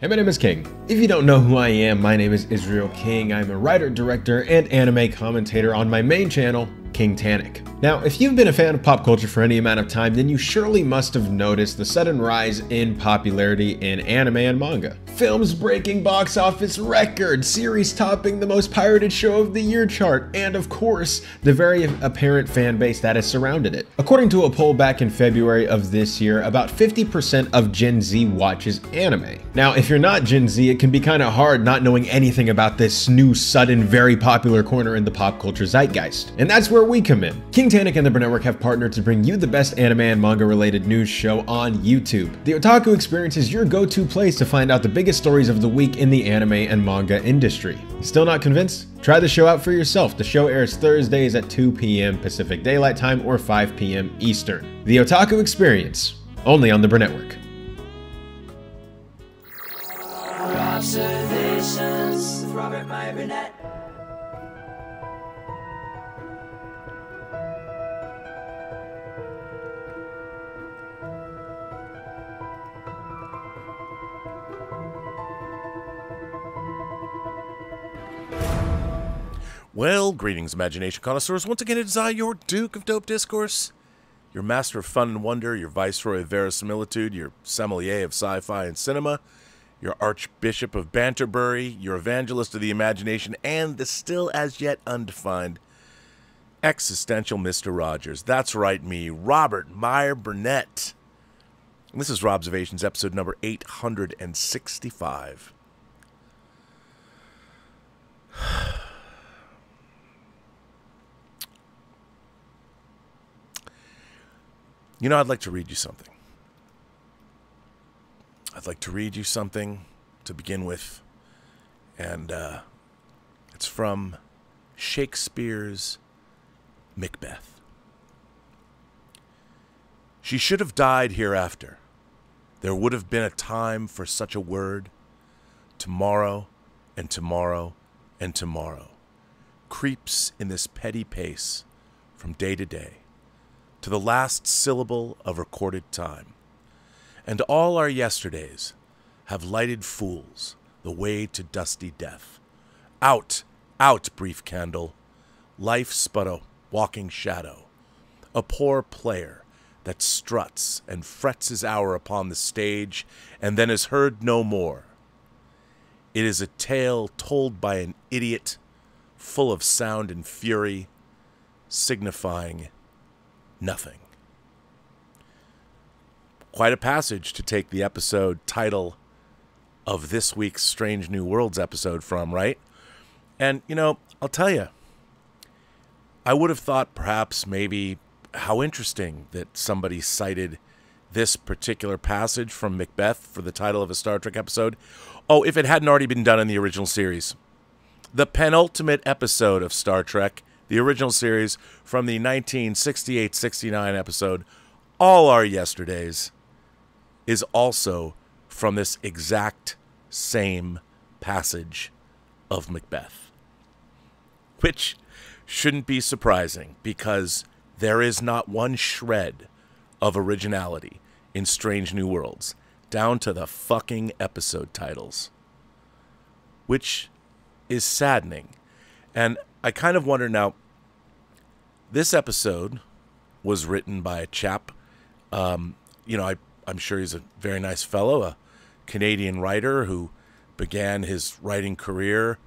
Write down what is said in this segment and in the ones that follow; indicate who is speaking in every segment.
Speaker 1: Hey, my name is King. If you don't know who I am, my name is Israel King. I'm a writer, director, and anime commentator on my main channel, King Tannic. Now, if you've been a fan of pop culture for any amount of time, then you surely must have noticed the sudden rise in popularity in anime and manga. Films breaking box office records, series topping the most pirated show of the year chart, and of course, the very apparent fan base that has surrounded it. According to a poll back in February of this year, about 50% of Gen Z watches anime. Now, if you're not Gen Z, it can be kind of hard not knowing anything about this new, sudden, very popular corner in the pop culture zeitgeist. And that's where we come in. King Tannic and the Burnettwork have partnered to bring you the best anime and manga related news show on YouTube. The Otaku Experience is your go to place to find out the biggest stories of the week in the anime and manga industry. Still not convinced? Try the show out for yourself. The show airs Thursdays at 2 p.m. Pacific Daylight Time or 5 p.m. Eastern. The Otaku Experience, only on the Bur Network.
Speaker 2: Robservations Robert Meyer Burnett.
Speaker 3: Well, greetings, imagination connoisseurs. Once again, it is I, your Duke of Dope Discourse, your master of fun and wonder, your viceroy of verisimilitude, your sommelier of sci fi and cinema, your archbishop of Banterbury, your evangelist of the imagination, and the still as yet undefined existential Mr. Rogers. That's right, me, Robert Meyer Burnett. This is Robservations, episode number 865. You know, I'd like to read you something. I'd like to read you something to begin with, and uh, it's from Shakespeare's Macbeth. She should have died hereafter. There would have been a time for such a word. Tomorrow and tomorrow and tomorrow creeps in this petty pace from day to day to the last syllable of recorded time. And all our yesterdays have lighted fools the way to dusty death. Out, out, brief candle. Life's but a walking shadow, a poor player that struts and frets his hour upon the stage and then is heard no more. It is a tale told by an idiot, full of sound and fury, signifying nothing. Quite a passage to take the episode title of this week's Strange New Worlds episode from, right? And, you know, I'll tell you, I would have thought perhaps maybe how interesting that somebody cited this particular passage from Macbeth for the title of a Star Trek episode. Oh, if it hadn't already been done in the original series. The penultimate episode of Star Trek the original series from the 1968 69 episode, All Our Yesterdays, is also from this exact same passage of Macbeth. Which shouldn't be surprising because there is not one shred of originality in Strange New Worlds, down to the fucking episode titles. Which is saddening. And I kind of wonder now. This episode was written by a chap. Um, you know, I, I'm sure he's a very nice fellow, a Canadian writer who began his writing career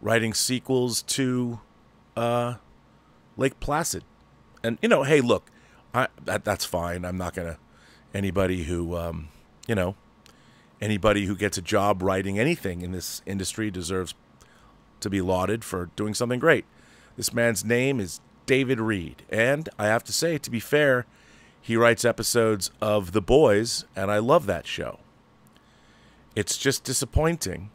Speaker 3: writing sequels to uh, Lake Placid. And you know, hey, look, I that that's fine. I'm not gonna anybody who um, you know anybody who gets a job writing anything in this industry deserves to be lauded for doing something great. This man's name is David Reed, and I have to say, to be fair, he writes episodes of The Boys, and I love that show. It's just disappointing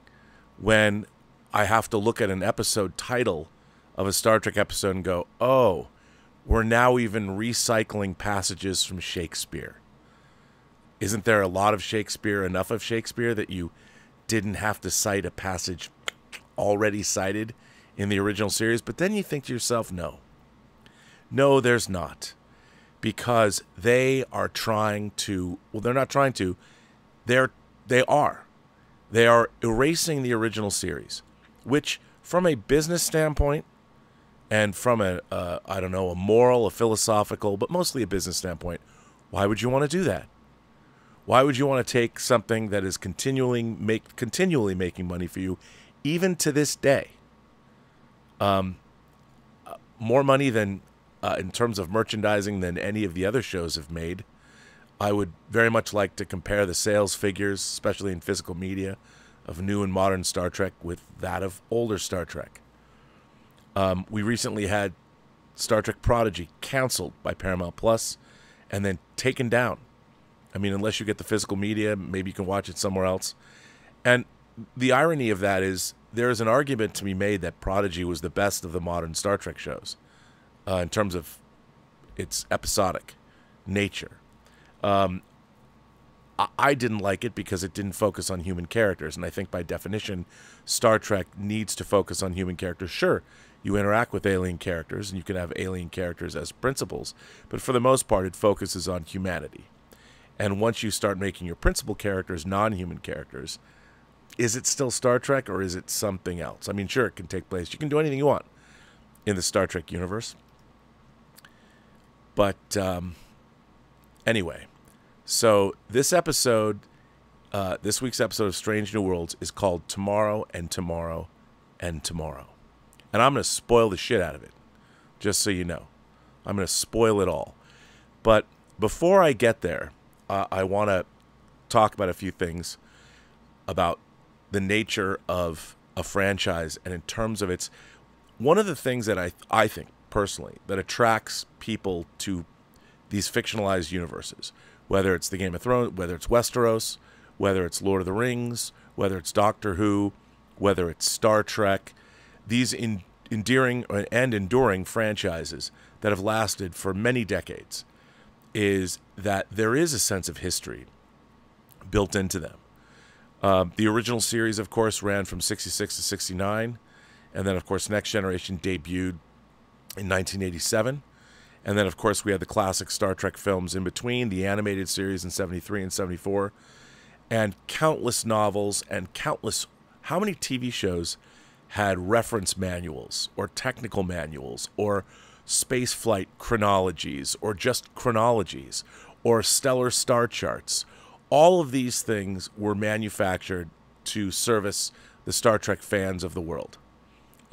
Speaker 3: when I have to look at an episode title of a Star Trek episode and go, oh, we're now even recycling passages from Shakespeare. Isn't there a lot of Shakespeare, enough of Shakespeare that you didn't have to cite a passage already cited in the original series? But then you think to yourself, no. No, there's not. Because they are trying to, well, they're not trying to, they're, they are. They are erasing the original series, which, from a business standpoint, and from a I don't know a moral, a philosophical, but mostly a business standpoint, why would you want to do that? Why would you want to take something that is continually make continually making money for you, even to this day? Um, uh, more money than uh, in terms of merchandising than any of the other shows have made. I would very much like to compare the sales figures, especially in physical media, of new and modern Star Trek with that of older Star Trek. Um, we recently had Star Trek Prodigy canceled by Paramount Plus and then taken down. I mean, unless you get the physical media, maybe you can watch it somewhere else. And the irony of that is there is an argument to be made that Prodigy was the best of the modern Star Trek shows uh, in terms of its episodic nature. Um, I didn't like it because it didn't focus on human characters. And I think by definition, Star Trek needs to focus on human characters. Sure, you interact with alien characters and you can have alien characters as principals, but for the most part, it focuses on humanity. And once you start making your principal characters non human characters, is it still Star Trek or is it something else? I mean, sure, it can take place. You can do anything you want in the Star Trek universe. But um, anyway, so this episode, uh, this week's episode of Strange New Worlds is called Tomorrow and Tomorrow and Tomorrow. And I'm going to spoil the shit out of it, just so you know. I'm going to spoil it all. But before I get there, uh, I want to talk about a few things about the nature of a franchise and in terms of its one of the things that I I think personally that attracts people to these fictionalized universes whether it's the Game of Thrones, whether it's Westeros, whether it's Lord of the Rings, whether it's Doctor Who, whether it's Star Trek, these in, endearing and enduring franchises that have lasted for many decades, is that there is a sense of history built into them. Uh, the original series, of course, ran from 66 to 69, and then, of course, Next Generation debuted in 1987. And then, of course, we had the classic Star Trek films in between, the animated series in 73 and 74, and countless novels and countless. How many TV shows had reference manuals or technical manuals or spaceflight chronologies or just chronologies or stellar star charts? All of these things were manufactured to service the Star Trek fans of the world.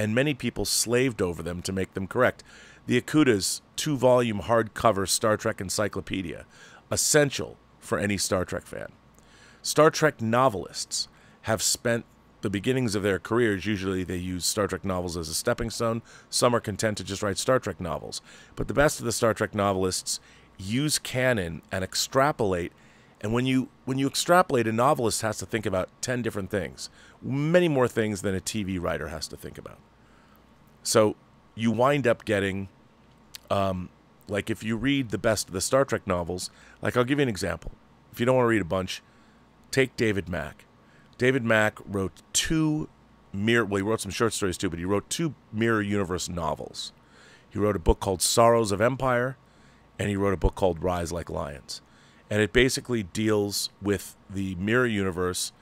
Speaker 3: And many people slaved over them to make them correct the Okuda's two volume hardcover Star Trek encyclopedia, essential for any Star Trek fan. Star Trek novelists have spent the beginnings of their careers, usually they use Star Trek novels as a stepping stone. Some are content to just write Star Trek novels. But the best of the Star Trek novelists use canon and extrapolate. And when you when you extrapolate, a novelist has to think about ten different things, many more things than a TV writer has to think about. So you wind up getting, um, like if you read the best of the Star Trek novels, like I'll give you an example. If you don't want to read a bunch, take David Mack. David Mack wrote two mirror. Well, he wrote some short stories too, but he wrote two mirror universe novels. He wrote a book called Sorrows of Empire, and he wrote a book called Rise Like Lions, and it basically deals with the mirror universe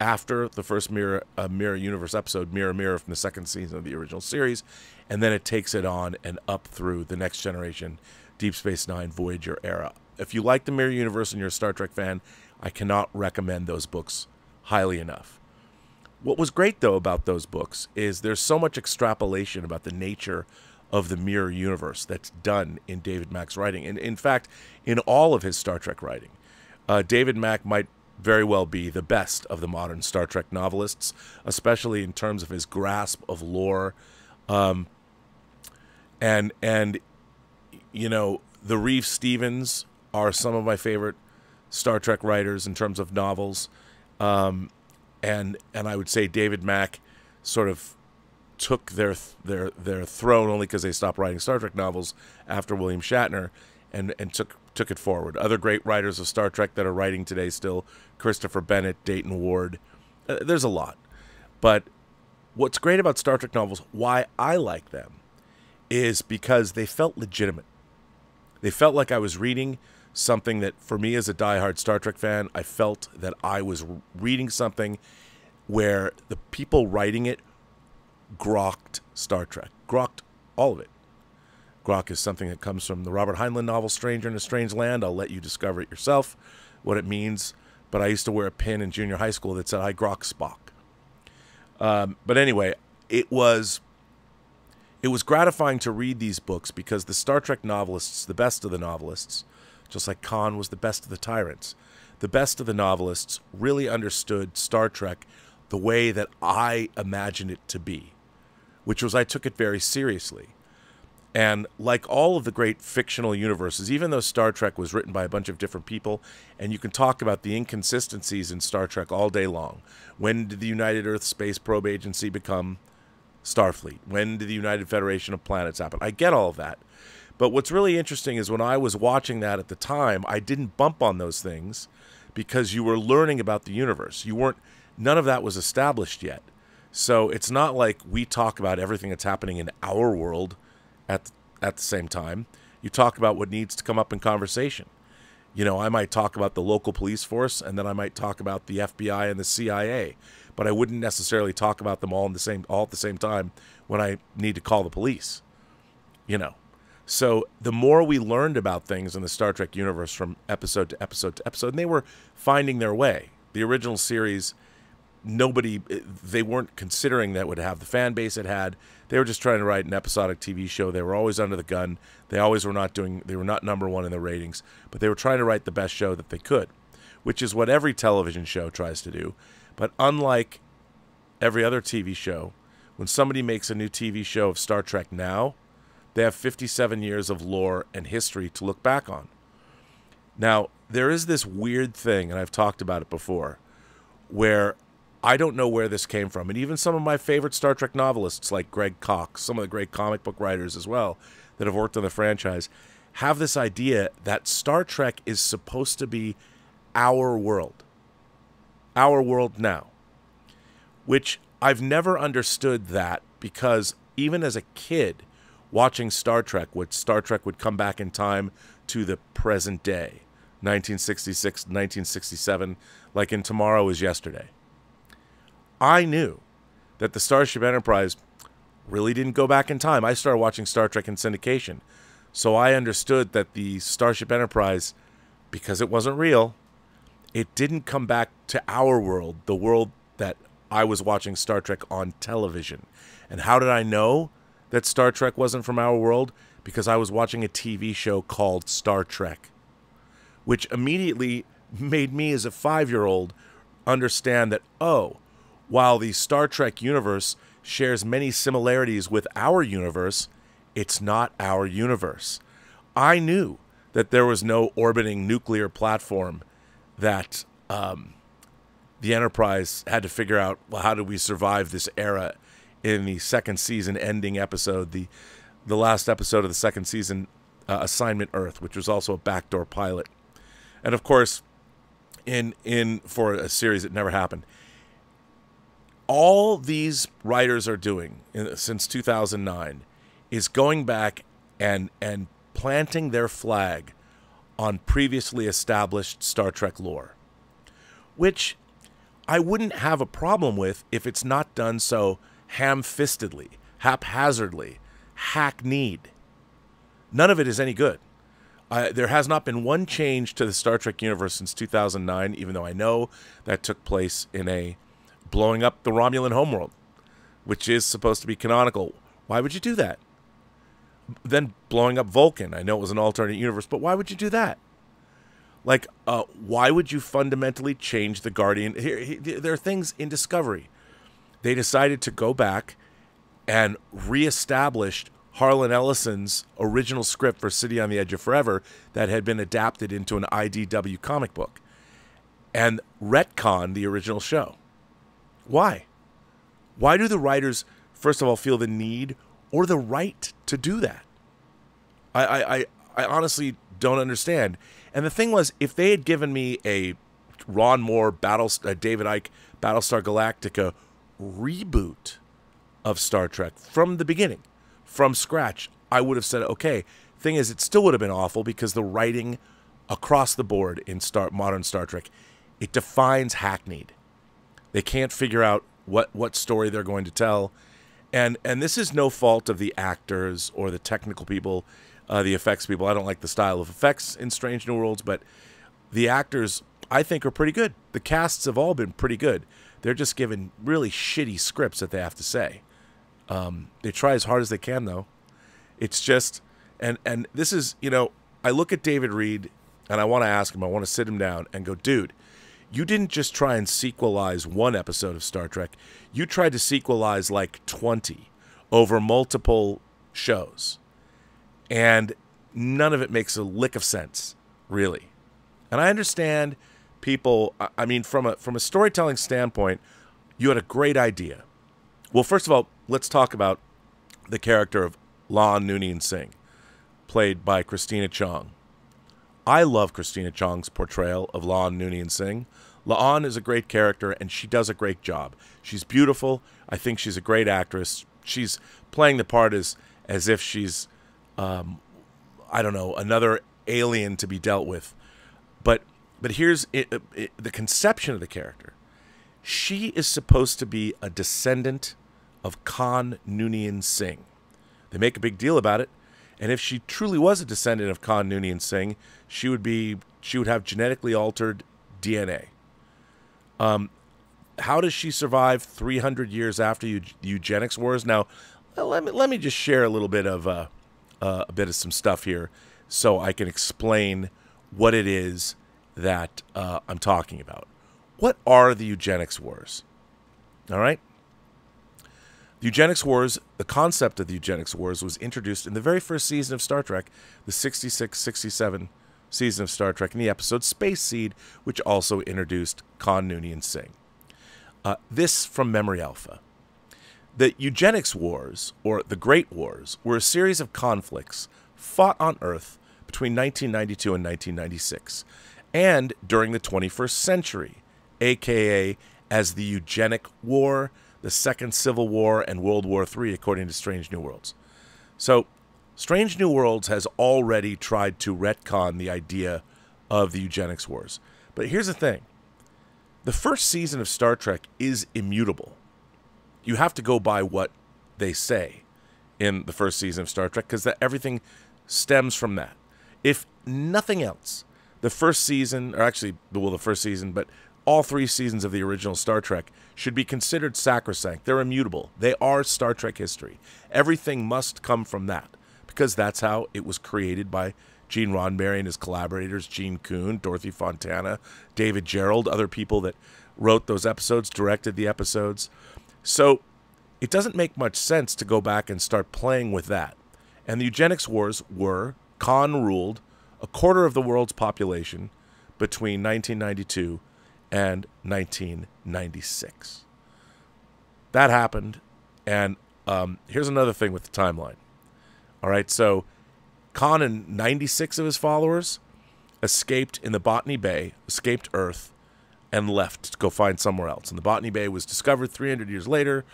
Speaker 3: after the first mirror uh, mirror universe episode mirror mirror from the second season of the original series and then it takes it on and up through the next generation deep space nine voyager era. If you like the mirror universe and you're a star trek fan i cannot recommend those books highly enough. What was great though about those books is there's so much extrapolation about the nature of the mirror universe that's done in david mack's writing. And in fact in all of his star trek writing uh, david mack might very well be the best of the modern Star Trek novelists, especially in terms of his grasp of lore. Um, and and you know the Reeves-Stevens are some of my favorite Star Trek writers in terms of novels, um, and and I would say David Mack sort of took their their their throne only because they stopped writing Star Trek novels after William Shatner, and and took took it forward. Other great writers of Star Trek that are writing today still Christopher Bennett, Dayton Ward. Uh, there's a lot. But what's great about Star Trek novels, why I like them, is because they felt legitimate. They felt like I was reading something that, for me as a diehard Star Trek fan, I felt that I was reading something where the people writing it grokked Star Trek, grokked all of it. Grok is something that comes from the Robert Heinlein novel Stranger in a Strange Land. I'll let you discover it yourself, what it means. But I used to wear a pin in junior high school that said I grok Spock. Um, but anyway, it was it was gratifying to read these books because the Star Trek novelists, the best of the novelists, just like Khan was the best of the tyrants, the best of the novelists really understood Star Trek the way that I imagined it to be, which was I took it very seriously. And like all of the great fictional universes, even though Star Trek was written by a bunch of different people, and you can talk about the inconsistencies in Star Trek all day long. When did the United Earth Space Probe Agency become Starfleet? When did the United Federation of Planets happen? I get all of that. But what's really interesting is when I was watching that at the time, I didn't bump on those things because you were learning about the universe. You weren't, none of that was established yet. So it's not like we talk about everything that's happening in our world at at the same time. You talk about what needs to come up in conversation. You know, I might talk about the local police force, and then I might talk about the FBI and the CIA, but I wouldn't necessarily talk about them all in the same all at the same time when I need to call the police. You know, so the more we learned about things in the Star Trek universe from episode to episode to episode, and they were finding their way. The original series, nobody, they weren't considering that would have the fan base it had they were just trying to write an episodic TV show. They were always under the gun. They always were not doing. They were not number one in the ratings, but they were trying to write the best show that they could, which is what every television show tries to do. But unlike every other TV show, when somebody makes a new TV show of Star Trek now, they have 57 years of lore and history to look back on. Now, there is this weird thing, and I've talked about it before, where I don't know where this came from. And even some of my favorite Star Trek novelists, like Greg Cox, some of the great comic book writers as well, that have worked on the franchise, have this idea that Star Trek is supposed to be our world. Our world now. Which I've never understood that because even as a kid, watching Star Trek, what Star Trek would come back in time to the present day 1966, 1967, like in Tomorrow is Yesterday I knew that the Starship Enterprise really didn't go back in time. I started watching Star Trek in syndication. So I understood that the Starship Enterprise, because it wasn't real, it didn't come back to our world, the world that I was watching Star Trek on television. And how did I know that Star Trek wasn't from our world? Because I was watching a TV show called Star Trek, which immediately made me, as a five year old, understand that, oh, while the Star Trek universe shares many similarities with our universe, it's not our universe. I knew that there was no orbiting nuclear platform that um, the Enterprise had to figure out well, how do we survive this era in the second season ending episode, the the last episode of the second season, uh, Assignment Earth, which was also a backdoor pilot, and of course, in in for a series that never happened all these writers are doing in, since 2009 is going back and and planting their flag on previously established Star Trek lore, which I wouldn't have a problem with if it's not done so ham-fistedly, haphazardly, hackneyed. None of it is any good. There has not been one change to the Star Trek universe since 2009, even though I know that took place in a blowing up the Romulan homeworld, which is supposed to be canonical. Why would you do that? Then blowing up Vulcan. I know it was an alternate universe, but why would you do that? Like, uh, why would you fundamentally change the Guardian? Here, here, there are things in Discovery. They decided to go back and reestablished Harlan Ellison's original script for City on the Edge of Forever that had been adapted into an IDW comic book and retcon the original show. Why? Why do the writers, first of all, feel the need or the right to do that? I, I, I, I honestly don't understand. And the thing was, if they had given me a Ron Moore, Battle, uh, David Eick, Battlestar Galactica reboot of Star Trek from the beginning, from scratch, I would have said, okay. Thing is, it still would have been awful because the writing across the board in Star, modern Star Trek, it defines hackneyed. They can't figure out what what story they're going to tell, and and this is no fault of the actors or the technical people, uh, the effects people. I don't like the style of effects in Strange New Worlds, but the actors I think are pretty good. The casts have all been pretty good. They're just given really shitty scripts that they have to say. Um, they try as hard as they can though. It's just and and this is you know I look at David Reed and I want to ask him. I want to sit him down and go, dude. You didn't just try and sequelize one episode of Star Trek. You tried to sequelize like 20 over multiple shows. And none of it makes a lick of sense, really. And I understand people I mean from a from a storytelling standpoint, you had a great idea. Well, first of all, let's talk about the character of La'an Noonien Singh, played by Christina Chong. I love Christina Chong's portrayal of La'an Noonien Singh. La'an is a great character, and she does a great job. She's beautiful. I think she's a great actress. She's playing the part as as if she's, um, I don't know, another alien to be dealt with. But but here's it, it, the conception of the character. She is supposed to be a descendant of Khan Noonien Singh. They make a big deal about it. And if she truly was a descendant of Khan Noonien Singh, she would be she would have genetically altered DNA. Um, how does she survive 300 years after the eugenics wars? Now, let me let me just share a little bit of uh, uh, a bit of some stuff here, so I can explain what it is that uh, I'm talking about. What are the eugenics wars? All right. The eugenics wars, the concept of the eugenics wars was introduced in the very first season of Star Trek, the 66 67 season of Star Trek, in the episode Space Seed, which also introduced Khan Noonien Singh. Uh, this from Memory Alpha. The eugenics wars, or the Great Wars, were a series of conflicts fought on Earth between 1992 and 1996, and during the 21st century, aka as the Eugenic War the Second Civil War, and World War III, according to Strange New Worlds. So, Strange New Worlds has already tried to retcon the idea of the eugenics wars. But here's the thing the first season of Star Trek is immutable. You have to go by what they say in the first season of Star Trek because everything stems from that. If nothing else, the first season, or actually, well, the first season, but all three seasons of the original Star Trek should be considered sacrosanct. They're immutable. They are Star Trek history. Everything must come from that because that's how it was created by Gene Roddenberry and his collaborators, Gene Coon, Dorothy Fontana, David Gerrold, other people that wrote those episodes, directed the episodes. So it doesn't make much sense to go back and start playing with that. And the eugenics wars were Khan ruled a quarter of the world's population between 1992 and 1996. That happened. And um, here's another thing with the timeline. All right, so Khan and 96 of his followers escaped in the Botany Bay, escaped Earth, and left to go find somewhere else. And the Botany Bay was discovered 300 years later,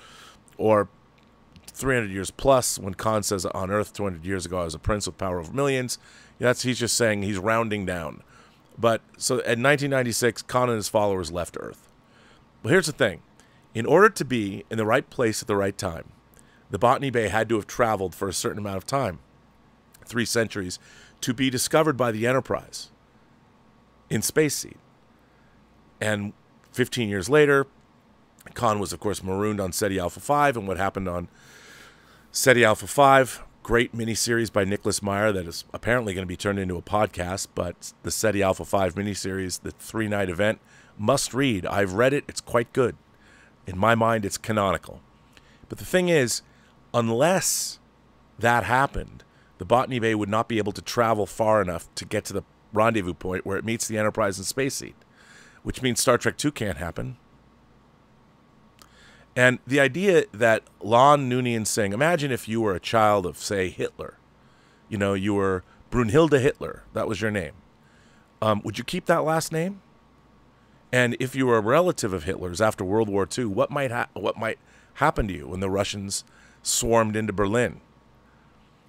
Speaker 3: or 300 years plus, when Khan says on Earth 200 years ago I was a prince with power over millions. That's he's just saying he's rounding down. But so in 1996, Khan and his followers left Earth. But here's the thing in order to be in the right place at the right time, the Botany Bay had to have traveled for a certain amount of time three centuries to be discovered by the Enterprise in Space Seed. And 15 years later, Khan was, of course, marooned on Ceti Alpha 5, and what happened on Ceti Alpha 5 great miniseries by Nicholas Meyer that is apparently going to be turned into a podcast, but the Ceti Alpha 5 miniseries, the three night event, must read. I've read it, it's quite good. In my mind, it's canonical. But the thing is, unless that happened, the Botany Bay would not be able to travel far enough to get to the rendezvous point where it meets the Enterprise and Space Seed, which means Star Trek 2 can't happen. And the idea that La'an Noonien Singh, imagine if you were a child of, say, Hitler. You know, you were Brunhilde Hitler. That was your name. Um, would you keep that last name? And if you were a relative of Hitler's after World War II, what might ha- what might happen to you when the Russians swarmed into Berlin?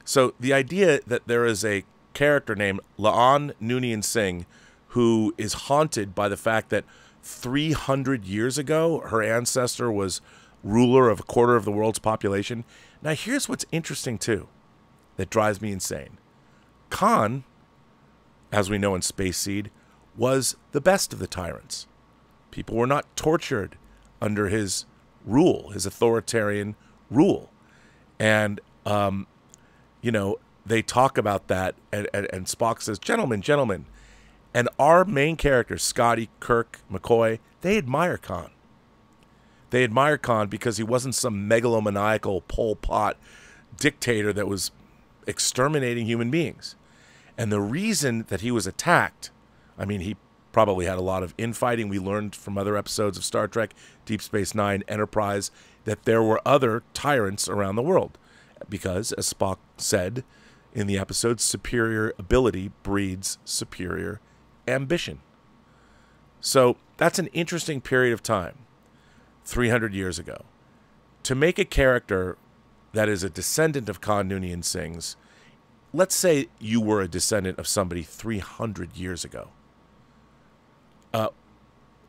Speaker 3: So the idea that there is a character named La'an Noonien Singh who is haunted by the fact that 300 years ago, her ancestor was ruler of a quarter of the world's population. Now, here's what's interesting, too, that drives me insane. Khan, as we know in Space Seed, was the best of the tyrants. People were not tortured under his rule, his authoritarian rule. And, um, you know, they talk about that, and, and, and Spock says, Gentlemen, gentlemen. And our main characters, Scotty, Kirk, McCoy, they admire Khan. They admire Khan because he wasn't some megalomaniacal Pol Pot dictator that was exterminating human beings. And the reason that he was attacked, I mean, he probably had a lot of infighting. We learned from other episodes of Star Trek, Deep Space Nine, Enterprise, that there were other tyrants around the world. Because, as Spock said in the episode, superior ability breeds superior ambition. So that's an interesting period of time, 300 years ago. To make a character that is a descendant of Khan Noonien Singh's, let's say you were a descendant of somebody 300 years ago. Uh,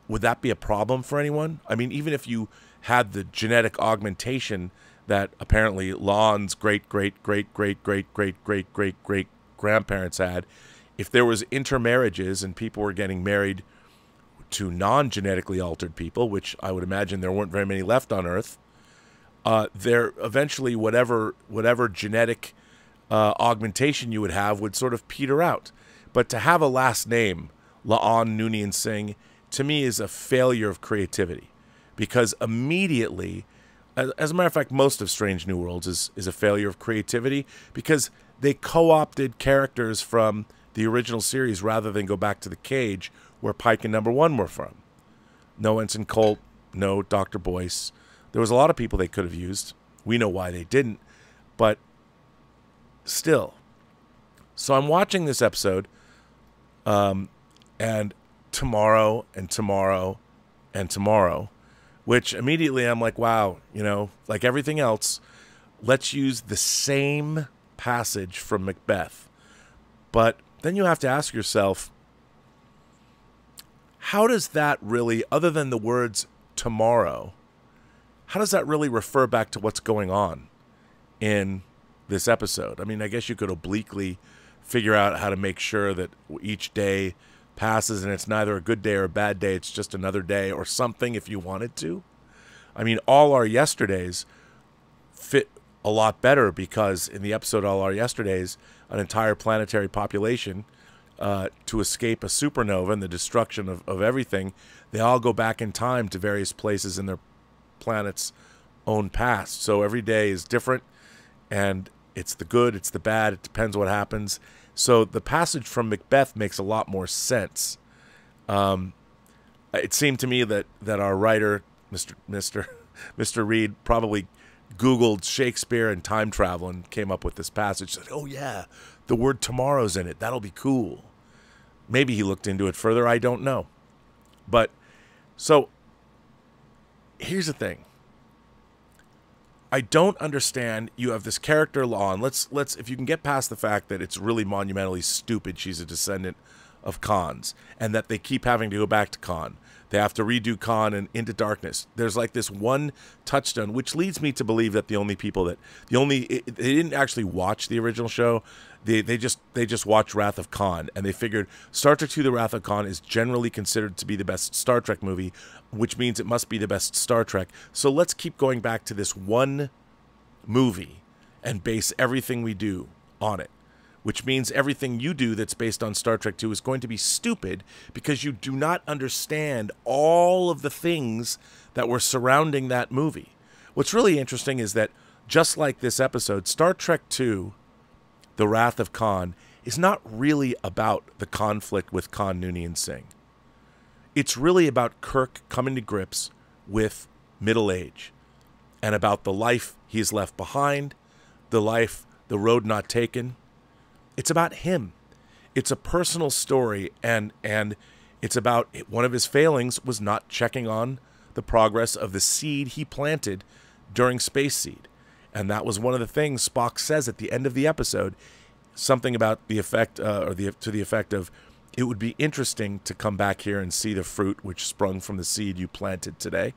Speaker 3: would that be a problem for anyone? I mean, even if you had the genetic augmentation that apparently La'an's great, great, great, great, great, great, great, great, great grandparents had, if there was intermarriages and people were getting married to non-genetically altered people, which I would imagine there weren't very many left on Earth, uh, there eventually whatever whatever genetic uh, augmentation you would have would sort of peter out. But to have a last name, La'an Noonien Singh, to me is a failure of creativity, because immediately, as, as a matter of fact, most of Strange New Worlds is is a failure of creativity because they co-opted characters from the original series rather than go back to the cage where Pike and Number One were from. No Ensign Colt, no Dr. Boyce. There was a lot of people they could have used. We know why they didn't, but still. So I'm watching this episode, um, and tomorrow and tomorrow and tomorrow, which immediately I'm like, wow, you know, like everything else, let's use the same passage from Macbeth. But then you have to ask yourself how does that really, other than the words tomorrow, how does that really refer back to what's going on in this episode? I mean, I guess you could obliquely figure out how to make sure that each day passes and it's neither a good day or a bad day, it's just another day or something if you wanted to. I mean, all our yesterdays fit a lot better because in the episode All Our Yesterdays, an entire planetary population uh, to escape a supernova and the destruction of, of everything, they all go back in time to various places in their planet's own past. So every day is different, and it's the good, it's the bad, it depends what happens. So the passage from Macbeth makes a lot more sense. Um, it seemed to me that, that our writer, Mr. Mr. Mr. Reed, probably Googled Shakespeare and time travel and came up with this passage. Said, "Oh yeah, the word tomorrow's in it. That'll be cool." Maybe he looked into it further. I don't know. But so here's the thing. I don't understand. You have this character law La'an. Let's let's if you can get past the fact that it's really monumentally stupid. She's a descendant of Khans, and that they keep having to go back to Khan. They have to redo Khan and Into Darkness. There's like this one touchstone, which leads me to believe that the only people that the only they didn't actually watch the original show. They they just they just watched Wrath of Khan and they figured Star Trek II: The Wrath of Khan is generally considered to be the best Star Trek movie, which means it must be the best Star Trek. So let's keep going back to this one movie and base everything we do on it which means everything you do that's based on Star Trek 2 is going to be stupid because you do not understand all of the things that were surrounding that movie. What's really interesting is that just like this episode, Star Trek 2, The Wrath of Khan, is not really about the conflict with Khan Noonien Singh. It's really about Kirk coming to grips with middle age and about the life he's left behind, the life, the road not taken, it's about him. It's a personal story, and and it's about one of his failings was not checking on the progress of the seed he planted during Space Seed, and that was one of the things Spock says at the end of the episode, something about the effect uh, or the to the effect of it would be interesting to come back here and see the fruit which sprung from the seed you planted today.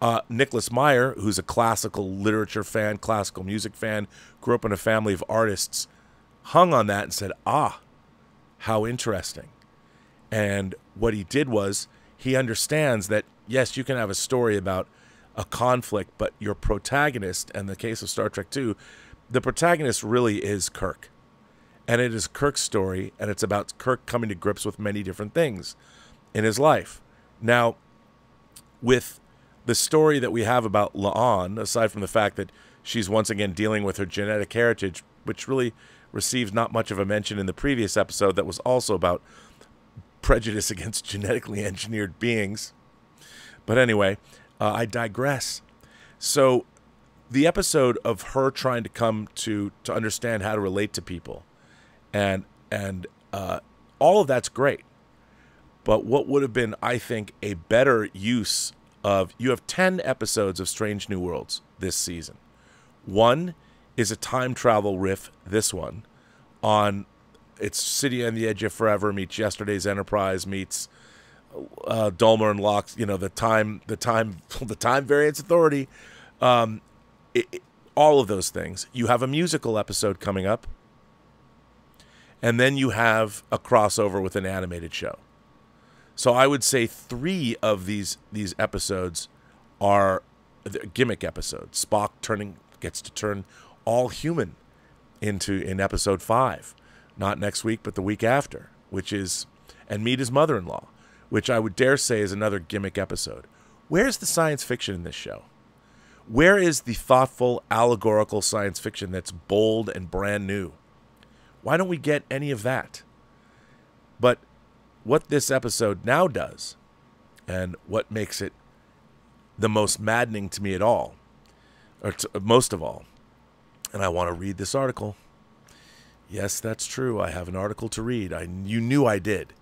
Speaker 3: Uh, Nicholas Meyer, who's a classical literature fan, classical music fan, grew up in a family of artists, hung on that and said, Ah, how interesting. And what he did was he understands that, yes, you can have a story about a conflict, but your protagonist, and the case of Star Trek 2, the protagonist really is Kirk. And it is Kirk's story, and it's about Kirk coming to grips with many different things in his life. Now, with the story that we have about La'an, aside from the fact that she's once again dealing with her genetic heritage, which really receives not much of a mention in the previous episode that was also about prejudice against genetically engineered beings. But anyway, uh, I digress. So, the episode of her trying to come to to understand how to relate to people, and and uh, all of that's great. But what would have been, I think, a better use of you have 10 episodes of Strange New Worlds this season. One is a time travel riff, this one, on it's City on the Edge of Forever meets Yesterday's Enterprise meets uh, Dulmer and Lucsly, you know, the time, the time, the time variance authority, um, it, it, all of those things. You have a musical episode coming up, and then you have a crossover with an animated show. So I would say three of these these episodes are gimmick episodes. Spock turning gets to turn all human into in episode five, not next week but the week after, which is and meet his mother-in-law, which I would dare say is another gimmick episode. Where's the science fiction in this show? Where is the thoughtful, allegorical science fiction that's bold and brand new? Why don't we get any of that? But what this episode now does, and what makes it the most maddening to me at all, or to, most of all, and I want to read this article. Yes, that's true. I have an article to read. I you knew I did.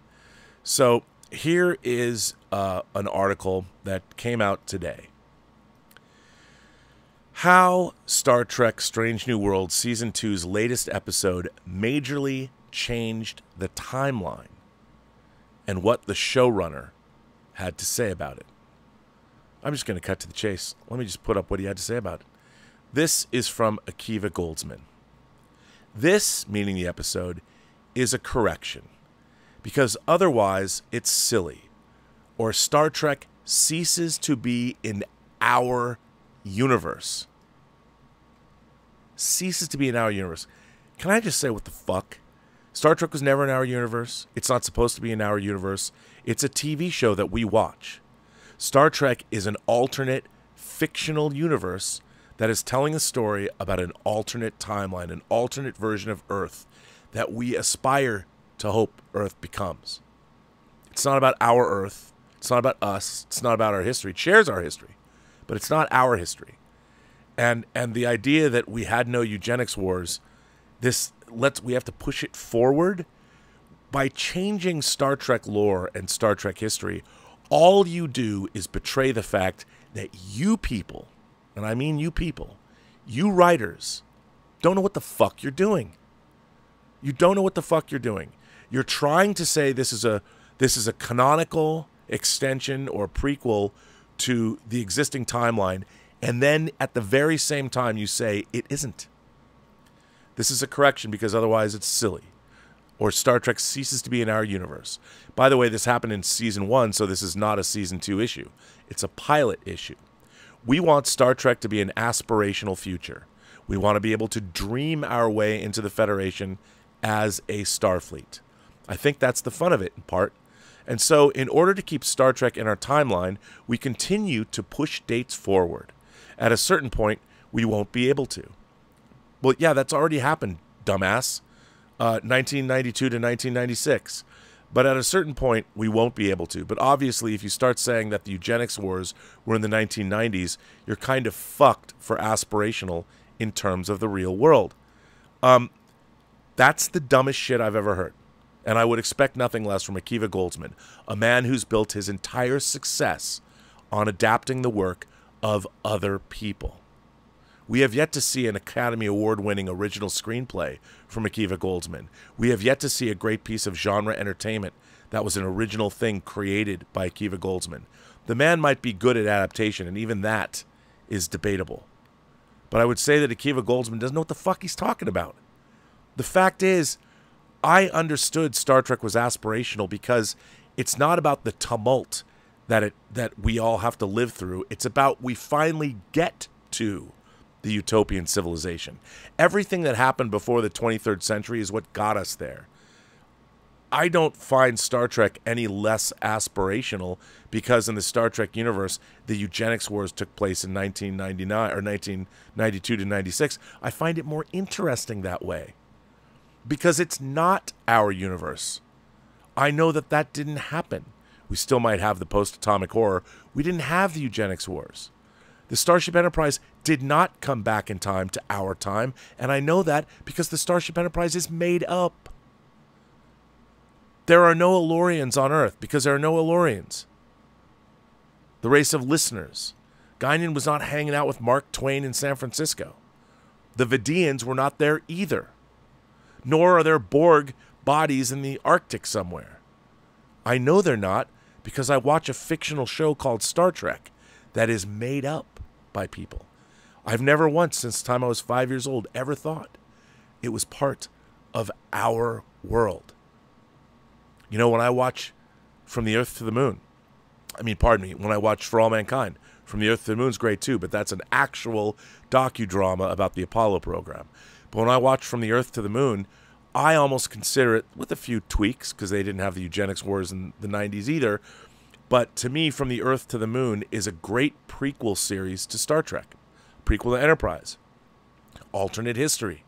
Speaker 3: So here is uh, an article that came out today. How Star Trek Strange New World Season 2's latest episode majorly changed the timeline and what the showrunner had to say about it. I'm just going to cut to the chase. Let me just put up what he had to say about it. This is from Akiva Goldsman. This, meaning the episode, is a correction because otherwise it's silly or Star Trek ceases to be in our universe. Ceases to be in our universe. Can I just say what the fuck? Star Trek was never in our universe. It's not supposed to be in our universe. It's a TV show that we watch. Star Trek is an alternate fictional universe that is telling a story about an alternate timeline, an alternate version of Earth that we aspire to hope Earth becomes. It's not about our Earth. It's not about us. It's not about our history. It shares our history, but it's not our history. And and the idea that we had no eugenics wars, this let's we have to push it forward by changing Star Trek lore and Star Trek history. All you do is betray the fact that you people, and I mean you people, you writers, don't know what the fuck you're doing. You don't know what the fuck you're doing. You're trying to say this is a this is a canonical extension or prequel to the existing timeline, and then at the very same time you say it isn't. This is a correction because otherwise it's silly. Or Star Trek ceases to be in our universe. By the way, this happened in season one, so this is not a season two issue. It's a pilot issue. We want Star Trek to be an aspirational future. We want to be able to dream our way into the Federation as a Starfleet. I think that's the fun of it, in part. And so, in order to keep Star Trek in our timeline, we continue to push dates forward. At a certain point, we won't be able to. Well, yeah, that's already happened, dumbass. Uh, 1992 to 1996. But at a certain point, we won't be able to. But obviously, if you start saying that the eugenics wars were in the 1990s, you're kind of fucked for aspirational in terms of the real world. Um, that's the dumbest shit I've ever heard. And I would expect nothing less from Akiva Goldsman, a man who's built his entire success on adapting the work of other people. We have yet to see an Academy Award winning original screenplay from Akiva Goldsman. We have yet to see a great piece of genre entertainment that was an original thing created by Akiva Goldsman. The man might be good at adaptation, and even that is debatable. But I would say that Akiva Goldsman doesn't know what the fuck he's talking about. The fact is, I understood Star Trek was aspirational because it's not about the tumult that it that we all have to live through. It's about we finally get to the utopian civilization. Everything that happened before the 23rd century is what got us there. I don't find Star Trek any less aspirational because in the Star Trek universe, the eugenics wars took place in 1999 or 1992 to 96. I find it more interesting that way because it's not our universe. I know that that didn't happen. We still might have the post atomic horror. We didn't have the eugenics wars. The Starship Enterprise did not come back in time to our time, and I know that because the Starship Enterprise is made up. There are no El-Aurians on Earth because there are no El-Aurians. The race of listeners. Guinan was not hanging out with Mark Twain in San Francisco. The Vidians were not there either. Nor are there Borg bodies in the Arctic somewhere. I know they're not because I watch a fictional show called Star Trek that is made up by people. I've never once, since the time I was five years old, ever thought it was part of our world. You know, when I watch From the Earth to the Moon, I mean, pardon me, when I watch For All Mankind, From the Earth to the Moon's great too, but that's an actual docudrama about the Apollo program. But when I watch From the Earth to the Moon, I almost consider it, with a few tweaks, because they didn't have the eugenics wars in the 90s either. But to me, From the Earth to the Moon is a great prequel series to Star Trek, prequel to Enterprise, alternate history.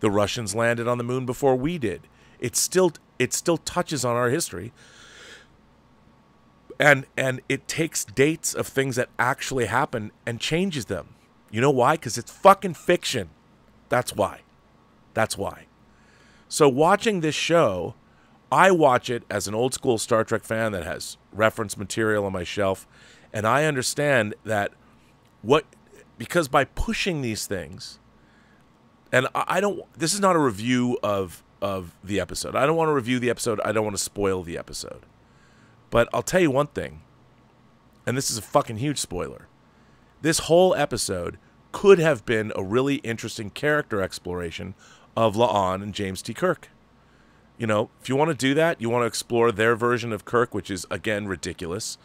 Speaker 3: The Russians landed on the moon before we did. It still it still touches on our history. And and it takes dates of things that actually happen and changes them. You know why? Cuz it's fucking fiction. That's why. That's why. So watching this show, I watch it as an old school Star Trek fan that has reference material on my shelf, and I understand that what because by pushing these things, and I don't. This is not a review of of the episode. I don't want to review the episode. I don't want to spoil the episode. But I'll tell you one thing, and this is a fucking huge spoiler. This whole episode could have been a really interesting character exploration of La'an and James T. Kirk. You know, if you want to do that, you want to explore their version of Kirk, which is, again, ridiculous.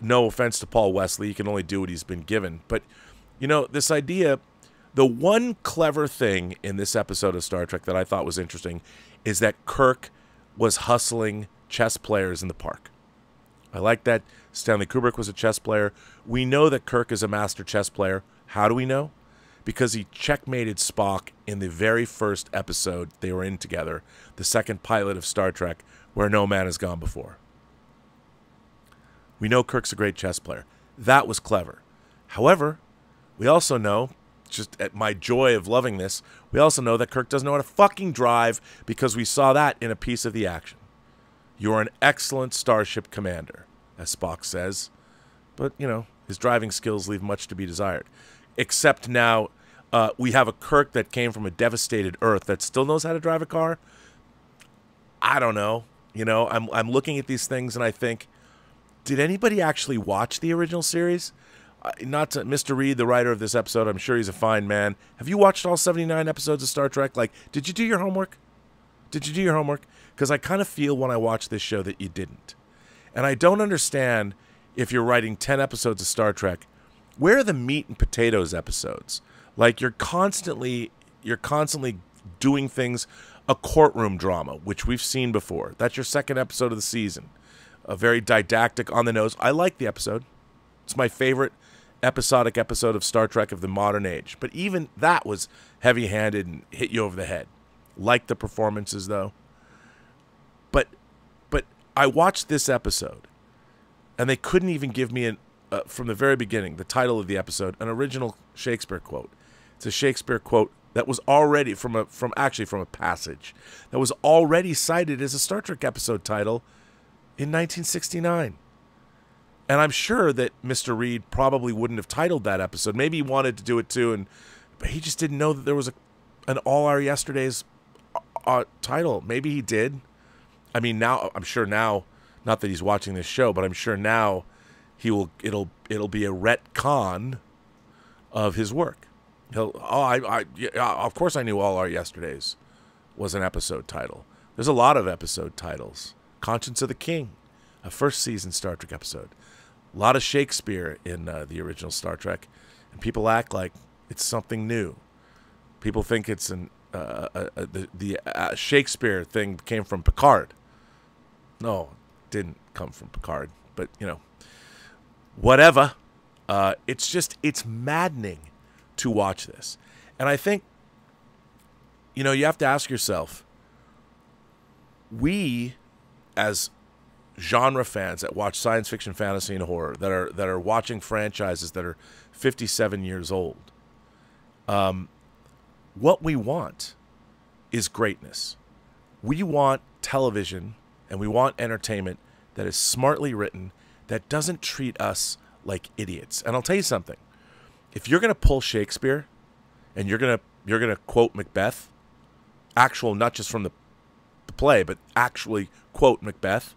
Speaker 3: No offense to Paul Wesley, he can only do what he's been given. But, you know, this idea the one clever thing in this episode of Star Trek that I thought was interesting is that Kirk was hustling chess players in the park. I like that Stanley Kubrick was a chess player. We know that Kirk is a master chess player. How do we know? Because he checkmated Spock in the very first episode they were in together, the second pilot of Star Trek, where no man has gone before. We know Kirk's a great chess player. That was clever. However, we also know just at my joy of loving this, we also know that Kirk doesn't know how to fucking drive because we saw that in a piece of the action. You're an excellent starship commander, as Spock says, but, you know, his driving skills leave much to be desired. Except now uh, we have a Kirk that came from a devastated Earth that still knows how to drive a car. I don't know. You know, I'm, I'm looking at these things and I think, did anybody actually watch the original series? Not to Mr. Reed, the writer of this episode, I'm sure he's a fine man. Have you watched all 79 episodes of Star Trek? Like, did you do your homework? Did you do your homework? Because I kind of feel when I watch this show that you didn't. And I don't understand if you're writing 10 episodes of Star Trek, where are the meat and potatoes episodes? Like you're constantly you're constantly doing things a courtroom drama, which we've seen before. That's your second episode of the season. A very didactic on the nose. I like the episode. It's my favorite episodic episode of Star Trek of the modern age. But even that was heavy handed and hit you over the head. Like the performances though. But but I watched this episode and they couldn't even give me an uh, from the very beginning the title of the episode an original Shakespeare quote. It's a Shakespeare quote that was already from a from actually from a passage that was already cited as a Star Trek episode title in 1969. And I'm sure that Mr. Reed probably wouldn't have titled that episode. Maybe he wanted to do it too, and but he just didn't know that there was a an all our yesterdays uh, uh, title. Maybe he did. I mean, now I'm sure now, not that he's watching this show, but I'm sure now he will. It'll it'll be a retcon of his work. He'll. Oh, I. I yeah, of course I knew all our yesterdays was an episode title. There's a lot of episode titles. Conscience of the King, a first season Star Trek episode. A lot of Shakespeare in uh, the original Star Trek, and people act like it's something new. People think it's an uh, uh, uh the the uh, Shakespeare thing came from Picard. No, didn't come from Picard, but you know, whatever. Uh, it's just it's maddening to watch this, and I think you know you have to ask yourself. We, as genre fans that watch science fiction, fantasy, and horror that are that are watching franchises that are 57 years old. Um, what we want is greatness. We want television and we want entertainment that is smartly written that doesn't treat us like idiots. And I'll tell you something. If you're going to pull Shakespeare and you're going to you're going to quote Macbeth, actual not just from the, the play, but actually quote Macbeth,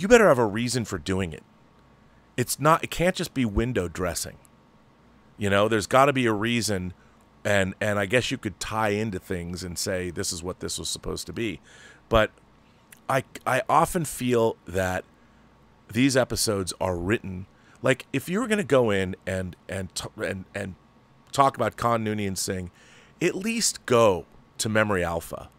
Speaker 3: you better have a reason for doing it. It's not it can't just be window dressing. You know, there's got to be a reason and and I guess you could tie into things and say this is what this was supposed to be. But I I often feel that these episodes are written like if you were going to go in and and and and talk about Khan Noonien Singh, at least go to Memory Alpha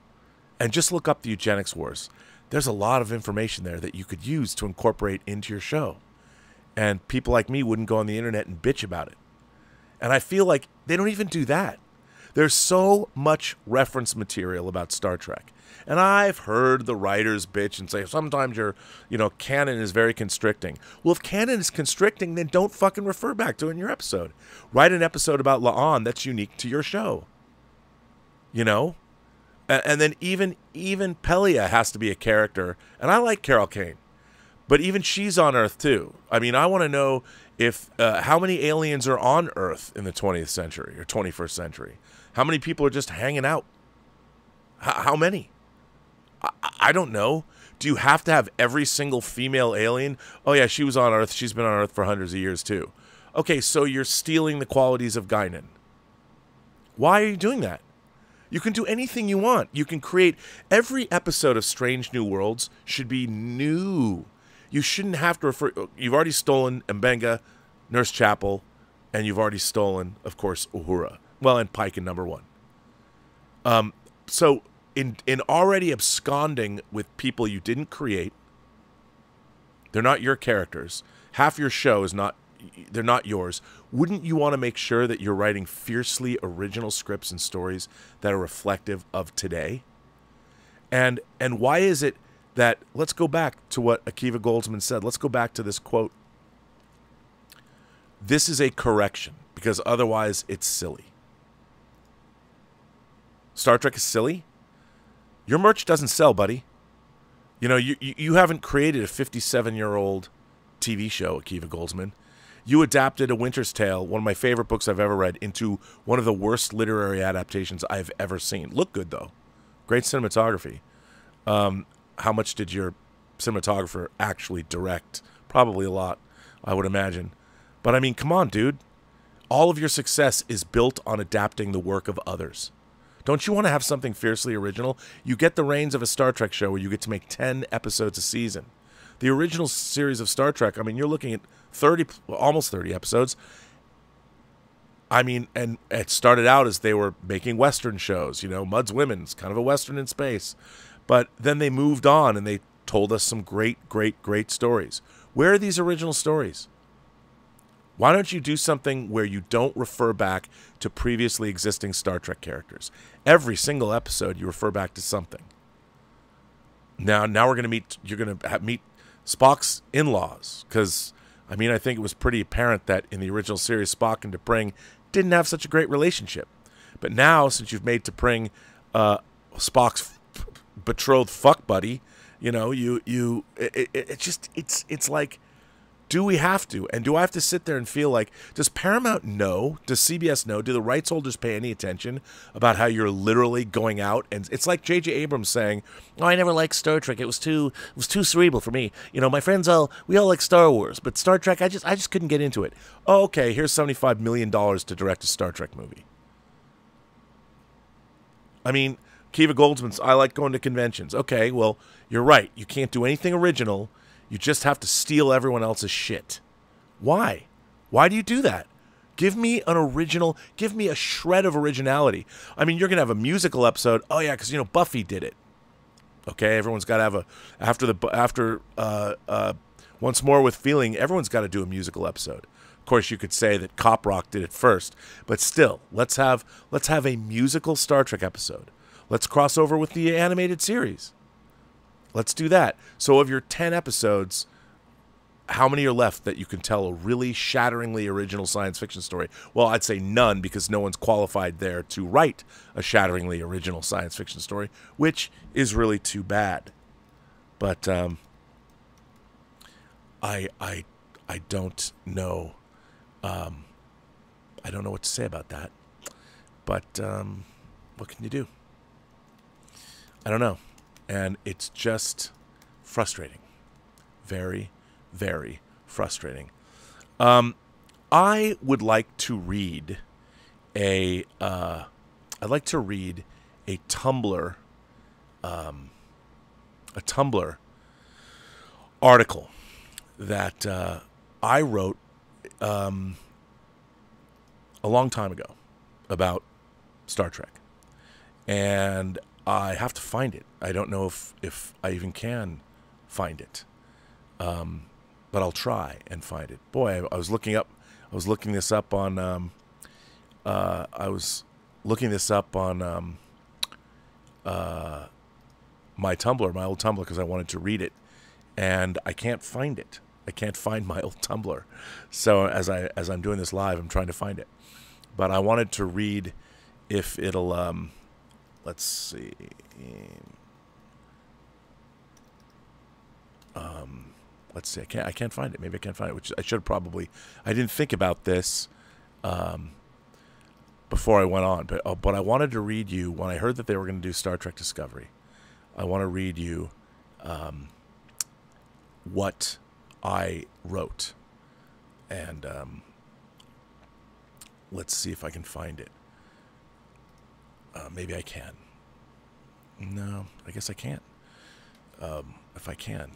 Speaker 3: and just look up the eugenics wars there's a lot of information there that you could use to incorporate into your show. And people like me wouldn't go on the internet and bitch about it. And I feel like they don't even do that. There's so much reference material about Star Trek. And I've heard the writers bitch and say sometimes your, you know, canon is very constricting. Well, if canon is constricting, then don't fucking refer back to it in your episode. Write an episode about La'an that's unique to your show. You know? And then even even Pelia has to be a character, and I like Carol Kane, but even she's on Earth too. I mean, I want to know if uh, how many aliens are on Earth in the 20th century or 21st century. How many people are just hanging out? H- how many? I-, I don't know. Do you have to have every single female alien? Oh yeah, she was on Earth. She's been on Earth for hundreds of years too. Okay, so you're stealing the qualities of Guinan. Why are you doing that? You can do anything you want. You can create every episode of Strange New Worlds should be new. You shouldn't have to refer. You've already stolen M'Benga, Nurse Chapel, and you've already stolen, of course, Uhura. Well, and Pike in number one. Um, so in in already absconding with people you didn't create, they're not your characters. Half your show is not they're not yours. Wouldn't you want to make sure that you're writing fiercely original scripts and stories that are reflective of today? And and why is it that let's go back to what Akiva Goldsman said. Let's go back to this quote. This is a correction because otherwise it's silly. Star Trek is silly? Your merch doesn't sell, buddy. You know, you you haven't created a 57-year-old TV show, Akiva Goldsman you adapted A Winter's Tale, one of my favorite books I've ever read, into one of the worst literary adaptations I've ever seen. Look good though, great cinematography. Um, how much did your cinematographer actually direct? Probably a lot, I would imagine. But I mean, come on, dude. All of your success is built on adapting the work of others. Don't you want to have something fiercely original? You get the reins of a Star Trek show where you get to make 10 episodes a season. The original series of Star Trek, I mean, you're looking at 30, almost 30 episodes. I mean, and it started out as they were making Western shows, you know, Mud's Women's, kind of a Western in space. But then they moved on and they told us some great, great, great stories. Where are these original stories? Why don't you do something where you don't refer back to previously existing Star Trek characters? Every single episode, you refer back to something. Now, now we're going to meet. You're to meet Spock's in-laws because I mean, I think it was pretty apparent that in the original series, Spock and T'Pring didn't have such a great relationship. But now, since you've made T'Pring uh, Spock's betrothed fuck buddy, you know, you you it, it, it just it's it's like, Do we have to? And do I have to sit there and feel like, does Paramount know? Does CBS know? Do the rights holders pay any attention about how you're literally going out and it's like J.J. Abrams saying, "Oh, I never liked Star Trek. It was too it was too cerebral for me. You know, my friends all we all like Star Wars, but Star Trek, I just I just couldn't get into it. Oh, okay, here's seventy five million dollars to direct a Star Trek movie. I mean, Kiva Goldsman's, I like going to conventions. Okay, well, you're right. You can't do anything original. You just have to steal everyone else's shit. Why? Why do you do that? Give me an original, give me a shred of originality. I mean, you're going to have a musical episode. Oh, yeah, because, you know, Buffy did it. Okay, everyone's got to have a, after the, after, uh, uh, once more with feeling, everyone's got to do a musical episode. Of course, you could say that Cop Rock did it first, but still, let's have let's have a musical Star Trek episode. Let's cross over with the animated series. Let's do that. So, of your 10 episodes, how many are left that you can tell a really shatteringly original science fiction story? Well, I'd say none because no one's qualified there to write a shatteringly original science fiction story, which is really too bad. But um, I, I, I don't know um, I don't know what to say about that. But um, what can you do? I don't know. And it's just frustrating. Very, very frustrating. Um, I would like to read a. Uh, I'd like to read a Tumblr, um, a Tumblr article that uh, I wrote um, a long time ago about Star Trek, and I have to find it. I don't know if if I even can find it, um, but I'll try and find it. Boy, I, I, was looking up. I was looking this up on. Um, uh, I was looking this up on um, uh, my Tumblr, my old Tumblr, because I wanted to read it, and I can't find it. I can't find my old Tumblr. So as I as I'm doing this live, I'm trying to find it. But I wanted to read if it'll um let's see. Um let's see. I can't I can't find it. Maybe I can't find it, which I should probably I didn't think about this um before I went on, but uh, but I wanted to read you when I heard that they were going to do Star Trek Discovery. I want to read you um, what I wrote. And um, let's see if I can find it. Uh, maybe I can. No, I guess I can't. Um, if I can.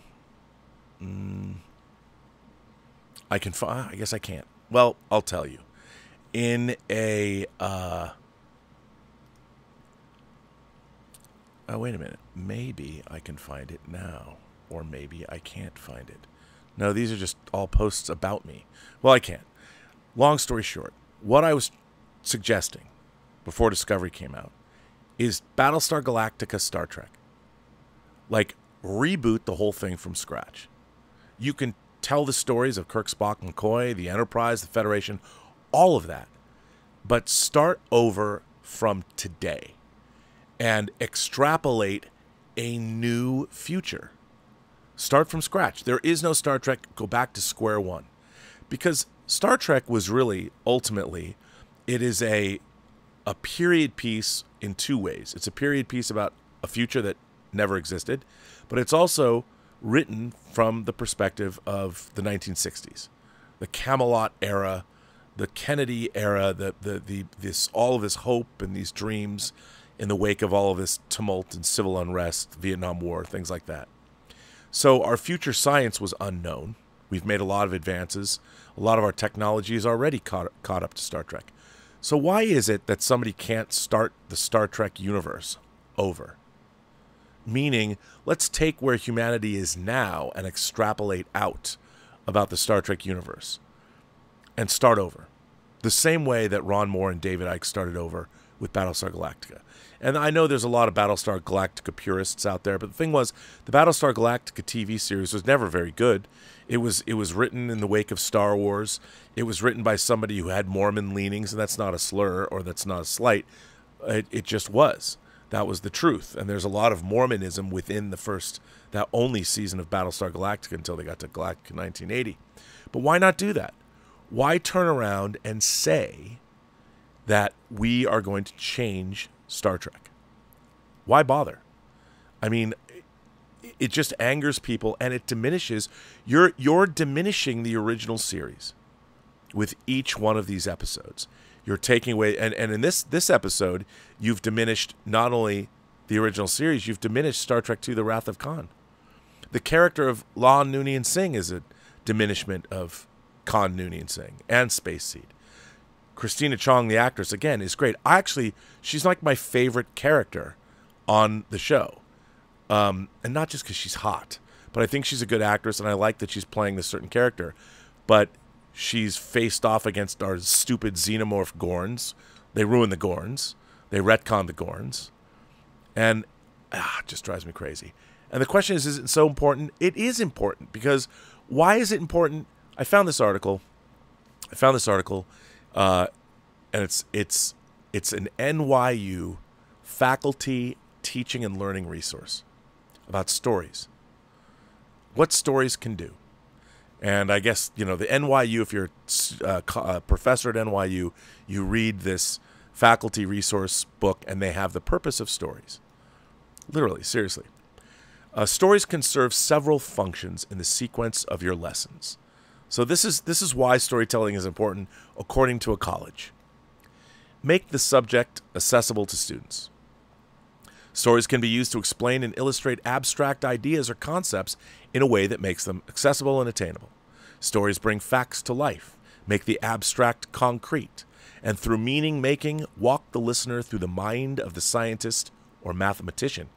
Speaker 3: Mm, I can find. I guess I can't. Well, I'll tell you. In a. Uh, oh, wait a minute. Maybe I can find it now. Or maybe I can't find it. No, these are just all posts about me. Well, I can't. Long story short, what I was suggesting before Discovery came out is Battlestar Galactica Star Trek. Like, reboot the whole thing from scratch. You can tell the stories of Kirk, Spock, McCoy, the Enterprise, the Federation, all of that. But start over from today and extrapolate a new future. Start from scratch. There is no Star Trek. Go back to square one. Because Star Trek was really ultimately it is a a period piece in two ways. It's a period piece about a future that never existed, but it's also written from the perspective of the 1960s. The Camelot era, the Kennedy era, the the, the this all of this hope and these dreams in the wake of all of this tumult and civil unrest, Vietnam War, things like that. So our future science was unknown. We've made a lot of advances. A lot of our technology is already caught, caught up to Star Trek. So why is it that somebody can't start the Star Trek universe over? Meaning, let's take where humanity is now and extrapolate out about the Star Trek universe and start over. The same way that Ron Moore and David Eick started over with Battlestar Galactica. And I know there's a lot of Battlestar Galactica purists out there, but the thing was, the Battlestar Galactica TV series was never very good. It was it was written in the wake of Star Wars. It was written by somebody who had Mormon leanings, and that's not a slur or that's not a slight. It, it just was. That was the truth. And there's a lot of Mormonism within the first, that only season of Battlestar Galactica until they got to Galactica 1980. But why not do that? Why turn around and say that we are going to change Star Trek? Why bother? I mean, it just angers people and it diminishes you're you're diminishing the original series with each one of these episodes you're taking away and, and in this this episode you've diminished not only the original series you've diminished star trek ii the wrath of khan the character of la'an noonien singh is a diminishment of khan noonien singh and space seed christina chong the actress again is great i actually she's like my favorite character on the show um, and not just because she's hot, but I think she's a good actress, and I like that she's playing this certain character. But she's faced off against our stupid xenomorph Gorns. They ruin the Gorns. They retcon the Gorns, and ah, it just drives me crazy. And the question is, is it so important? It is important because why is it important? I found this article. I found this article, uh, and it's it's it's an NYU faculty teaching and learning resource about stories. What stories can do. And I guess, you know, the NYU, if you're a, a professor at NYU, you read this faculty resource book and they have the purpose of stories. Literally, seriously. Uh, stories can serve several functions in the sequence of your lessons. So this is this is why storytelling is important according to a college. Make the subject accessible to students. Stories can be used to explain and illustrate abstract ideas or concepts in a way that makes them accessible and attainable. Stories bring facts to life, make the abstract concrete, and through meaning making, walk the listener through the mind of the scientist or mathematician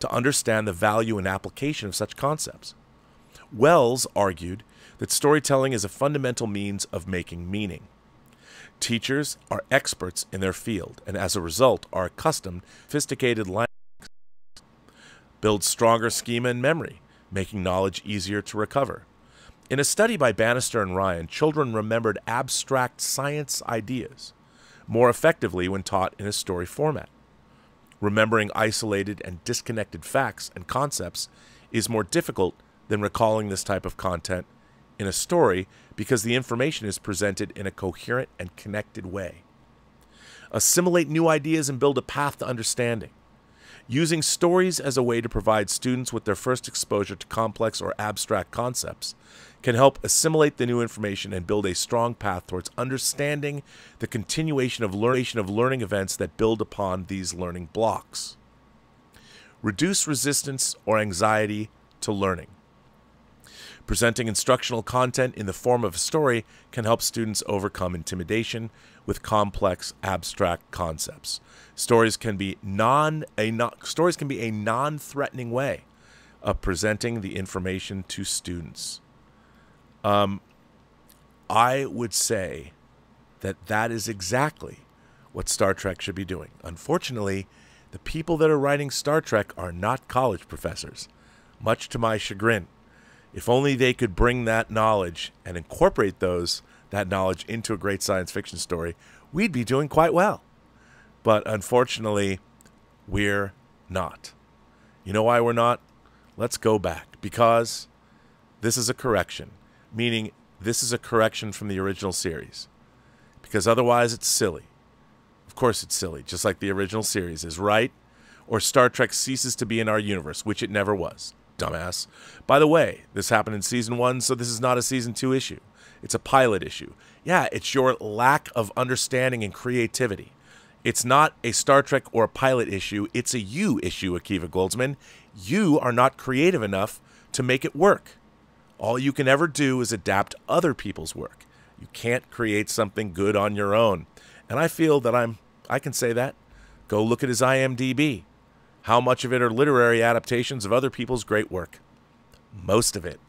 Speaker 3: to understand the value and application of such concepts. Wells argued that storytelling is a fundamental means of making meaning. Teachers are experts in their field and as a result are accustomed to sophisticated language builds stronger schema and memory, making knowledge easier to recover. In a study by Bannister and Ryan, children remembered abstract science ideas more effectively when taught in a story format. Remembering isolated and disconnected facts and concepts is more difficult than recalling this type of content in a story because the information is presented in a coherent and connected way. Assimilate new ideas and build a path to understanding. Using stories as a way to provide students with their first exposure to complex or abstract concepts can help assimilate the new information and build a strong path towards understanding the continuation of learning of learning events that build upon these learning blocks. Reduce resistance or anxiety to learning. Presenting instructional content in the form of a story can help students overcome intimidation with complex abstract concepts. Stories can be non a not, stories can be a non-threatening way of presenting the information to students. Um, I would say that that is exactly what Star Trek should be doing. Unfortunately, the people that are writing Star Trek are not college professors, much to my chagrin. If only they could bring that knowledge and incorporate those that knowledge into a great science fiction story, we'd be doing quite well. But unfortunately, we're not. You know why we're not? Let's go back. Because this is a correction, meaning this is a correction from the original series. Because otherwise, it's silly. Of course, it's silly, just like the original series is, right? Or Star Trek ceases to be in our universe, which it never was. Dumbass. By the way, this happened in season one, so this is not a season two issue. It's a pilot issue. Yeah, it's your lack of understanding and creativity. It's not a Star Trek or a pilot issue, it's a you issue, Akiva Goldsman. You are not creative enough to make it work. All you can ever do is adapt other people's work. You can't create something good on your own. And I feel that I'm I can say that. Go look at his IMDb. How much of it are literary adaptations of other people's great work? Most of it.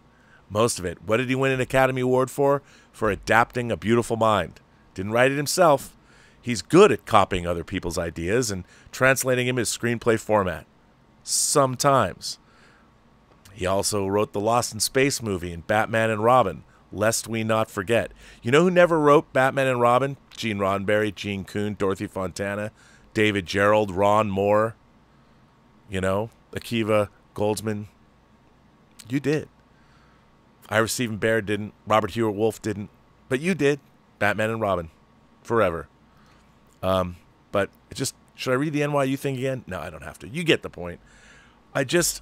Speaker 3: Most of it. What did he win an Academy Award for? For adapting A Beautiful Mind. Didn't write it himself he's good at copying other people's ideas and translating them into screenplay format. Sometimes. He also wrote the Lost in Space movie and Batman and Robin, lest we not forget. You know who never wrote Batman and Robin? Gene Roddenberry, Gene Coon, Dorothy Fontana, David Gerrold, Ron Moore. You know, Akiva Goldsman. You did. Ira Steven Behr didn't. Robert Hewitt Wolfe didn't. But you did. Batman and Robin. Forever. Um, but just should I read the NYU thing again? No, I don't have to. You get the point. I just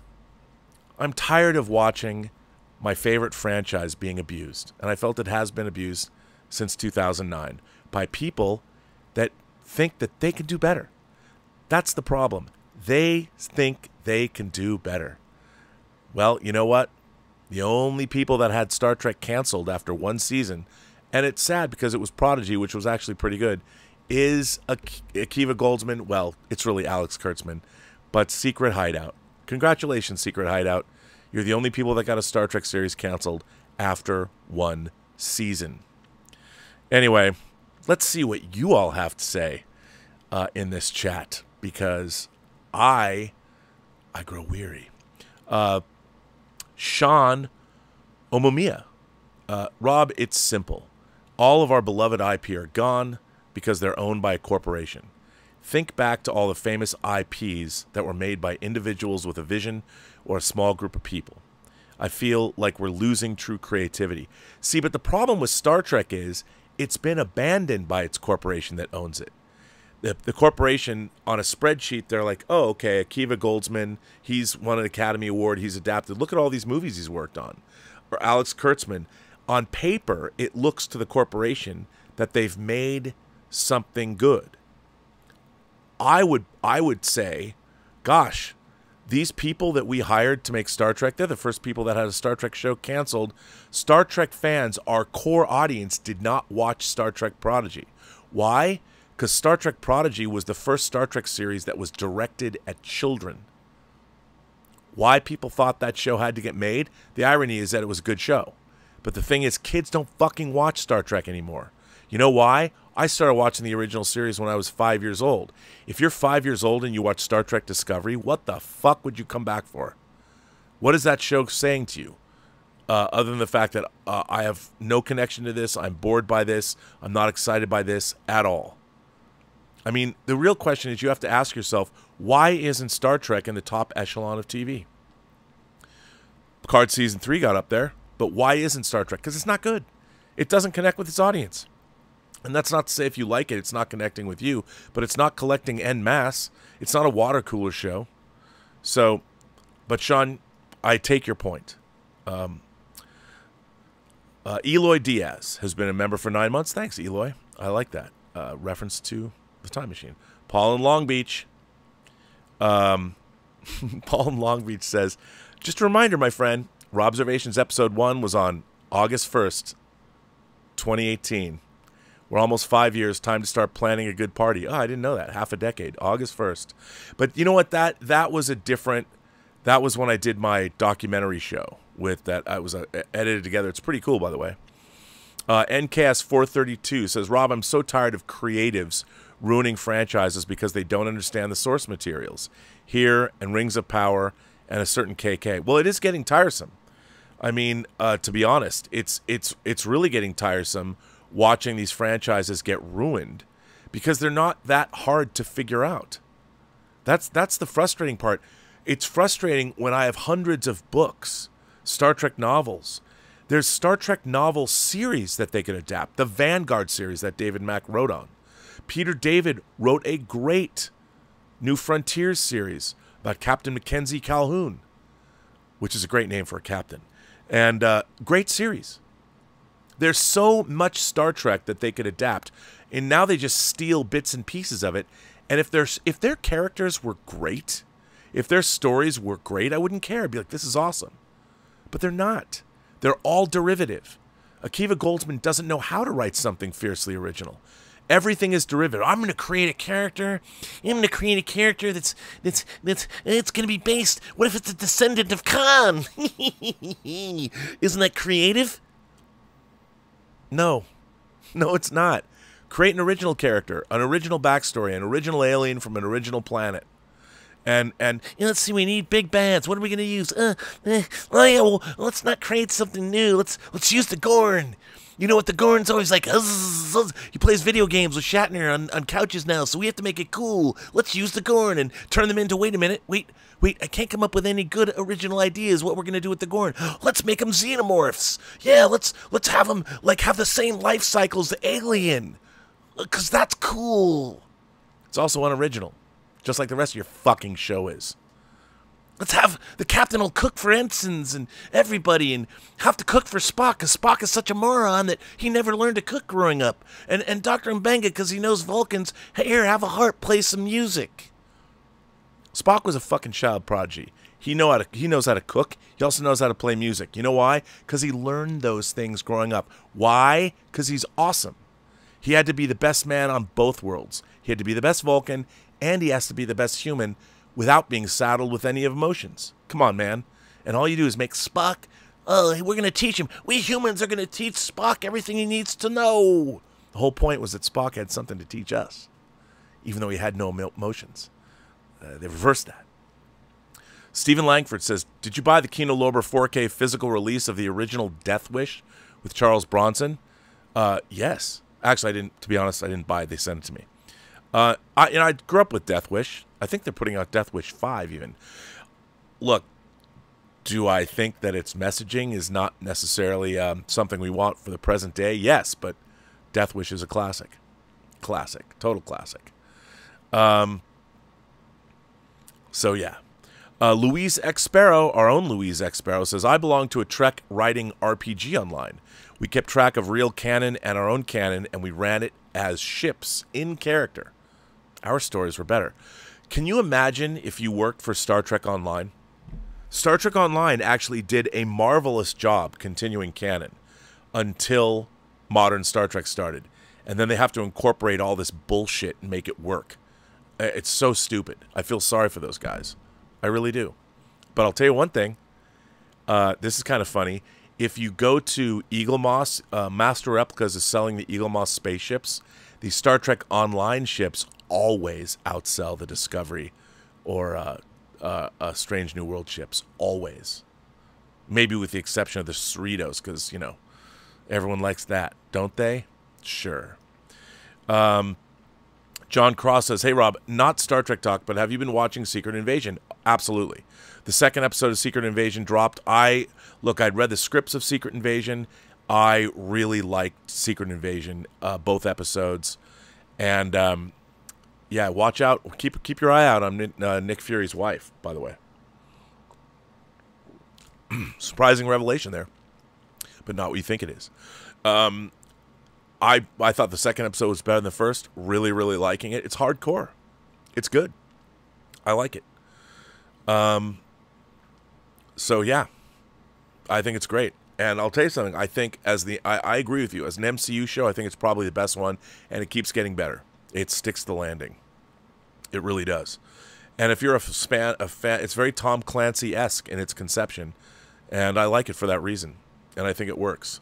Speaker 3: I'm tired of watching my favorite franchise being abused. And I felt it has been abused since 2009 by people that think that they can do better. That's the problem. They think they can do better. Well, you know what? The only people that had Star Trek canceled after one season, and it's sad because it was Prodigy, which was actually pretty good, is Ak- Akiva Goldsman. Well, it's really Alex Kurtzman, but Secret Hideout. Congratulations, Secret Hideout. You're the only people that got a Star Trek series canceled after one season. Anyway, let's see what you all have to say uh, in this chat because I I grow weary. Uh, Sean Omomiya. Uh, Rob, it's simple. All of our beloved IP are gone because they're owned by a corporation. Think back to all the famous IPs that were made by individuals with a vision or a small group of people. I feel like we're losing true creativity. See, but the problem with Star Trek is it's been abandoned by its corporation that owns it. The, the corporation on a spreadsheet, they're like, oh, okay, Akiva Goldsman, he's won an Academy Award, he's adapted. Look at all these movies he's worked on. Or Alex Kurtzman. On paper, it looks to the corporation that they've made something good. I would I would say, gosh, these people that we hired to make Star Trek, they're the first people that had a Star Trek show canceled. Star Trek fans, our core audience, did not watch Star Trek Prodigy. Why? Because Star Trek Prodigy was the first Star Trek series that was directed at children. Why people thought that show had to get made? The irony is that it was a good show. But the thing is, kids don't fucking watch Star Trek anymore. You know why? I started watching the original series when I was five years old. If you're five years old and you watch Star Trek Discovery, what the fuck would you come back for? What is that show saying to you? Uh, other than the fact that uh, I have no connection to this, I'm bored by this, I'm not excited by this at all. I mean, the real question is you have to ask yourself why isn't Star Trek in the top echelon of TV? Picard season three got up there, but why isn't Star Trek? Because it's not good. It doesn't connect with its audience. And that's not to say if you like it, it's not connecting with you, but it's not collecting en masse. It's not a water cooler show. So, but Sean, I take your point. Um, uh, Eloy Diaz has been a member for nine months. Thanks, Eloy. I like that uh, reference to the time machine. Paul in Long Beach. Um, Paul in Long Beach says, just a reminder, my friend, Robservations episode one was on August 1st, 2018. We're almost five years. Time to start planning a good party. Oh, I didn't know that. Half a decade, August first. But you know what? That that was a different. That was when I did my documentary show with that. I was uh, edited together. It's pretty cool, by the way. Uh, NKS 432 says, Rob, I'm so tired of creatives ruining franchises because they don't understand the source materials. Here and Rings of Power and a certain KK. Well, it is getting tiresome. I mean, uh, to be honest, it's it's it's really getting tiresome watching these franchises get ruined because they're not that hard to figure out. That's that's the frustrating part. It's frustrating when I have hundreds of books, Star Trek novels. There's Star Trek novel series that they could adapt. The Vanguard series that David Mack wrote on. Peter David wrote a great New Frontiers series about Captain Mackenzie Calhoun, which is a great name for a captain, and uh, great series. There's so much Star Trek that they could adapt, and now they just steal bits and pieces of it. And if there's if their characters were great, if their stories were great, I wouldn't care. I'd be like, this is awesome. But they're not. They're all derivative. Akiva Goldsman doesn't know how to write something fiercely original. Everything is derivative. I'm going to create a character. I'm going to create a character that's that's that's it's going to be based. What if it's a descendant of Khan? Isn't that creative? No, no, it's not. Create an original character, an original backstory, an original alien from an original planet. And and you know, let's see, we need big bands. What are we gonna use? Uh, oh yeah, well, let's not create something new. Let's let's use the Gorn. You know what? The Gorn's always like, he plays video games with Shatner on, on couches now, so we have to make it cool. Let's use the Gorn and turn them into. Wait a minute, wait, wait, I can't come up with any good original ideas. What we're gonna do with the Gorn? Let's make them xenomorphs. Yeah, let's let's have them like have the same life cycles the Alien, uh, because that's cool. It's also unoriginal, just like the rest of your fucking show is. Let's have the captain will cook for ensigns and everybody, and have to cook for Spock because Spock is such a moron that he never learned to cook growing up. And and Doctor M'Benga because he knows Vulcans. Hey, here, have a heart, play some music. Spock was a fucking child prodigy. He know how to he knows how to cook. He also knows how to play music. You know why? Because he learned those things growing up. Why? Because he's awesome. He had to be the best man on both worlds. He had to be the best Vulcan, and he has to be the best human without being saddled with any of emotions. Come on, man. And all you do is make Spock. Oh, we're going to teach him. We humans are going to teach Spock everything he needs to know. The whole point was that Spock had something to teach us, even though he had no emotions. Uh, they reversed that. Stephen Langford says, "Did you buy the Kino Lorber 4K physical release of the original Death Wish with Charles Bronson?" Uh, yes. Actually, I didn't. To be honest, I didn't buy it. They sent it to me. Uh, I, know, I grew up with Death Wish. I think they're putting out Death Wish 5 even. Look, do I think that its messaging is not necessarily um, something we want for the present day? Yes, but Death Wish is a classic. Classic. Total classic. Um, so, yeah. Uh, Louise X Sparrow, our own Louise X Sparrow, says, I belong to a Trek writing RPG online. We kept track of real canon and our own canon, and we ran it as ships in character. Our stories were better. Can you imagine if you worked for Star Trek Online? Star Trek Online actually did a marvelous job continuing canon until modern Star Trek started. And then they have to incorporate all this bullshit and make it work. It's so stupid. I feel sorry for those guys. I really do. But I'll tell you one thing. Uh, this is kind of funny. If you go to Eaglemoss, uh, Master Replicas is selling the Eaglemoss spaceships. The Star Trek Online ships always outsell the Discovery or uh, uh, uh, Strange New World ships. Always. Maybe with the exception of the Cerritos, because, you know, everyone likes that, don't they? Sure. Um, John Cross says, Hey, Rob, not Star Trek talk, but have you been watching Secret Invasion? Absolutely. The second episode of Secret Invasion dropped. I, look, I'd read the scripts of Secret Invasion. I really liked Secret Invasion, uh, both episodes. And, um, yeah, watch out. Keep keep your eye out on Nick, uh, Nick Fury's wife, by the way. Surprising revelation there, but not what you think it is. Um, I I thought the second episode was better than the first. Really, really liking it. It's hardcore. It's good. I like it. Um. So yeah, I think it's great. And I'll tell you something. I think as the I, I agree with you as an MCU show. I think it's probably the best one, and it keeps getting better. It sticks the landing. It really does. And if you're a fan, a fan, it's very Tom Clancy esque in its conception, and I like it for that reason. And I think it works.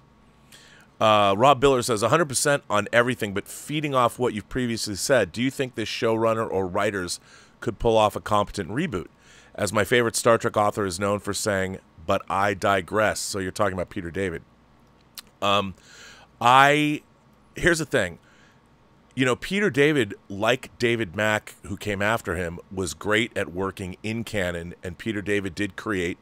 Speaker 3: Uh, Rob Biller says 100% on everything, but feeding off what you've previously said, do you think this showrunner or writers could pull off a competent reboot? As my favorite Star Trek author is known for saying, but I digress. So you're talking about Peter David. Um, I, here's the thing. You know, Peter David, like David Mack, who came after him, was great at working in canon, and Peter David did create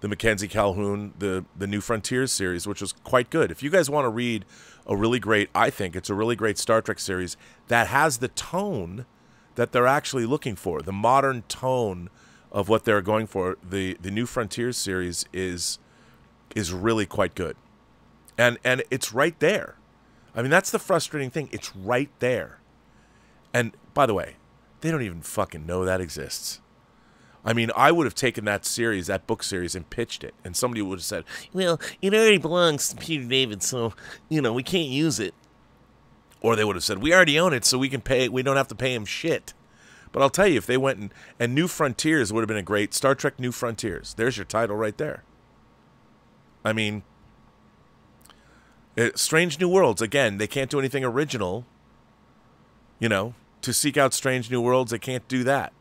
Speaker 3: the Mackenzie Calhoun, the the New Frontiers series, which was quite good. If you guys want to read a really great, I think it's a really great Star Trek series that has the tone that they're actually looking for, the modern tone of what they're going for. The the New Frontiers series is is really quite good. And and it's right there. I mean, that's the frustrating thing. It's right there. And by the way, they don't even fucking know that exists. I mean, I would have taken that series, that book series, and pitched it, and somebody would have said,
Speaker 4: Well, it already belongs to Peter David, so, you know, we can't use it.
Speaker 3: or they would have said, "We already own it, so we can pay. We don't have to pay him shit." But I'll tell you, if they went and and New Frontiers would have been a great Star Trek New Frontiers. There's your title right there. I mean, it, Strange New Worlds again. They can't do anything original. You know, to seek out Strange New Worlds, they can't do that.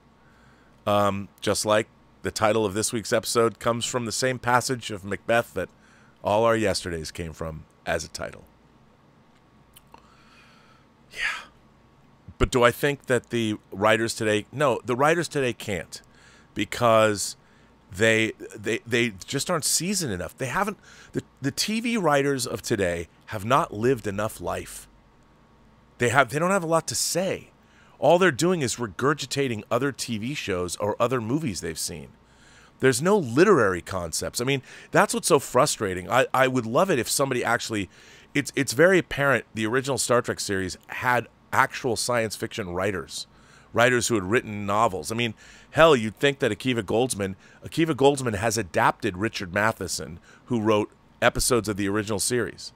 Speaker 3: Um, just like the title of this week's episode comes from the same passage of Macbeth that all our yesterdays came from as a title. Yeah. But do I think that the writers today? No, the writers today can't because they they they just aren't seasoned enough. They haven't the the TV writers of today have not lived enough life. They have they don't have a lot to say. All they're doing is regurgitating other TV shows or other movies they've seen. There's no literary concepts. I mean, that's what's so frustrating. I, I would love it if somebody actually it's it's very apparent the original Star Trek series had actual science fiction writers. Writers who had written novels. I mean, hell, you'd think that Akiva Goldsman Akiva Goldsman has adapted Richard Matheson, who wrote episodes of the original series.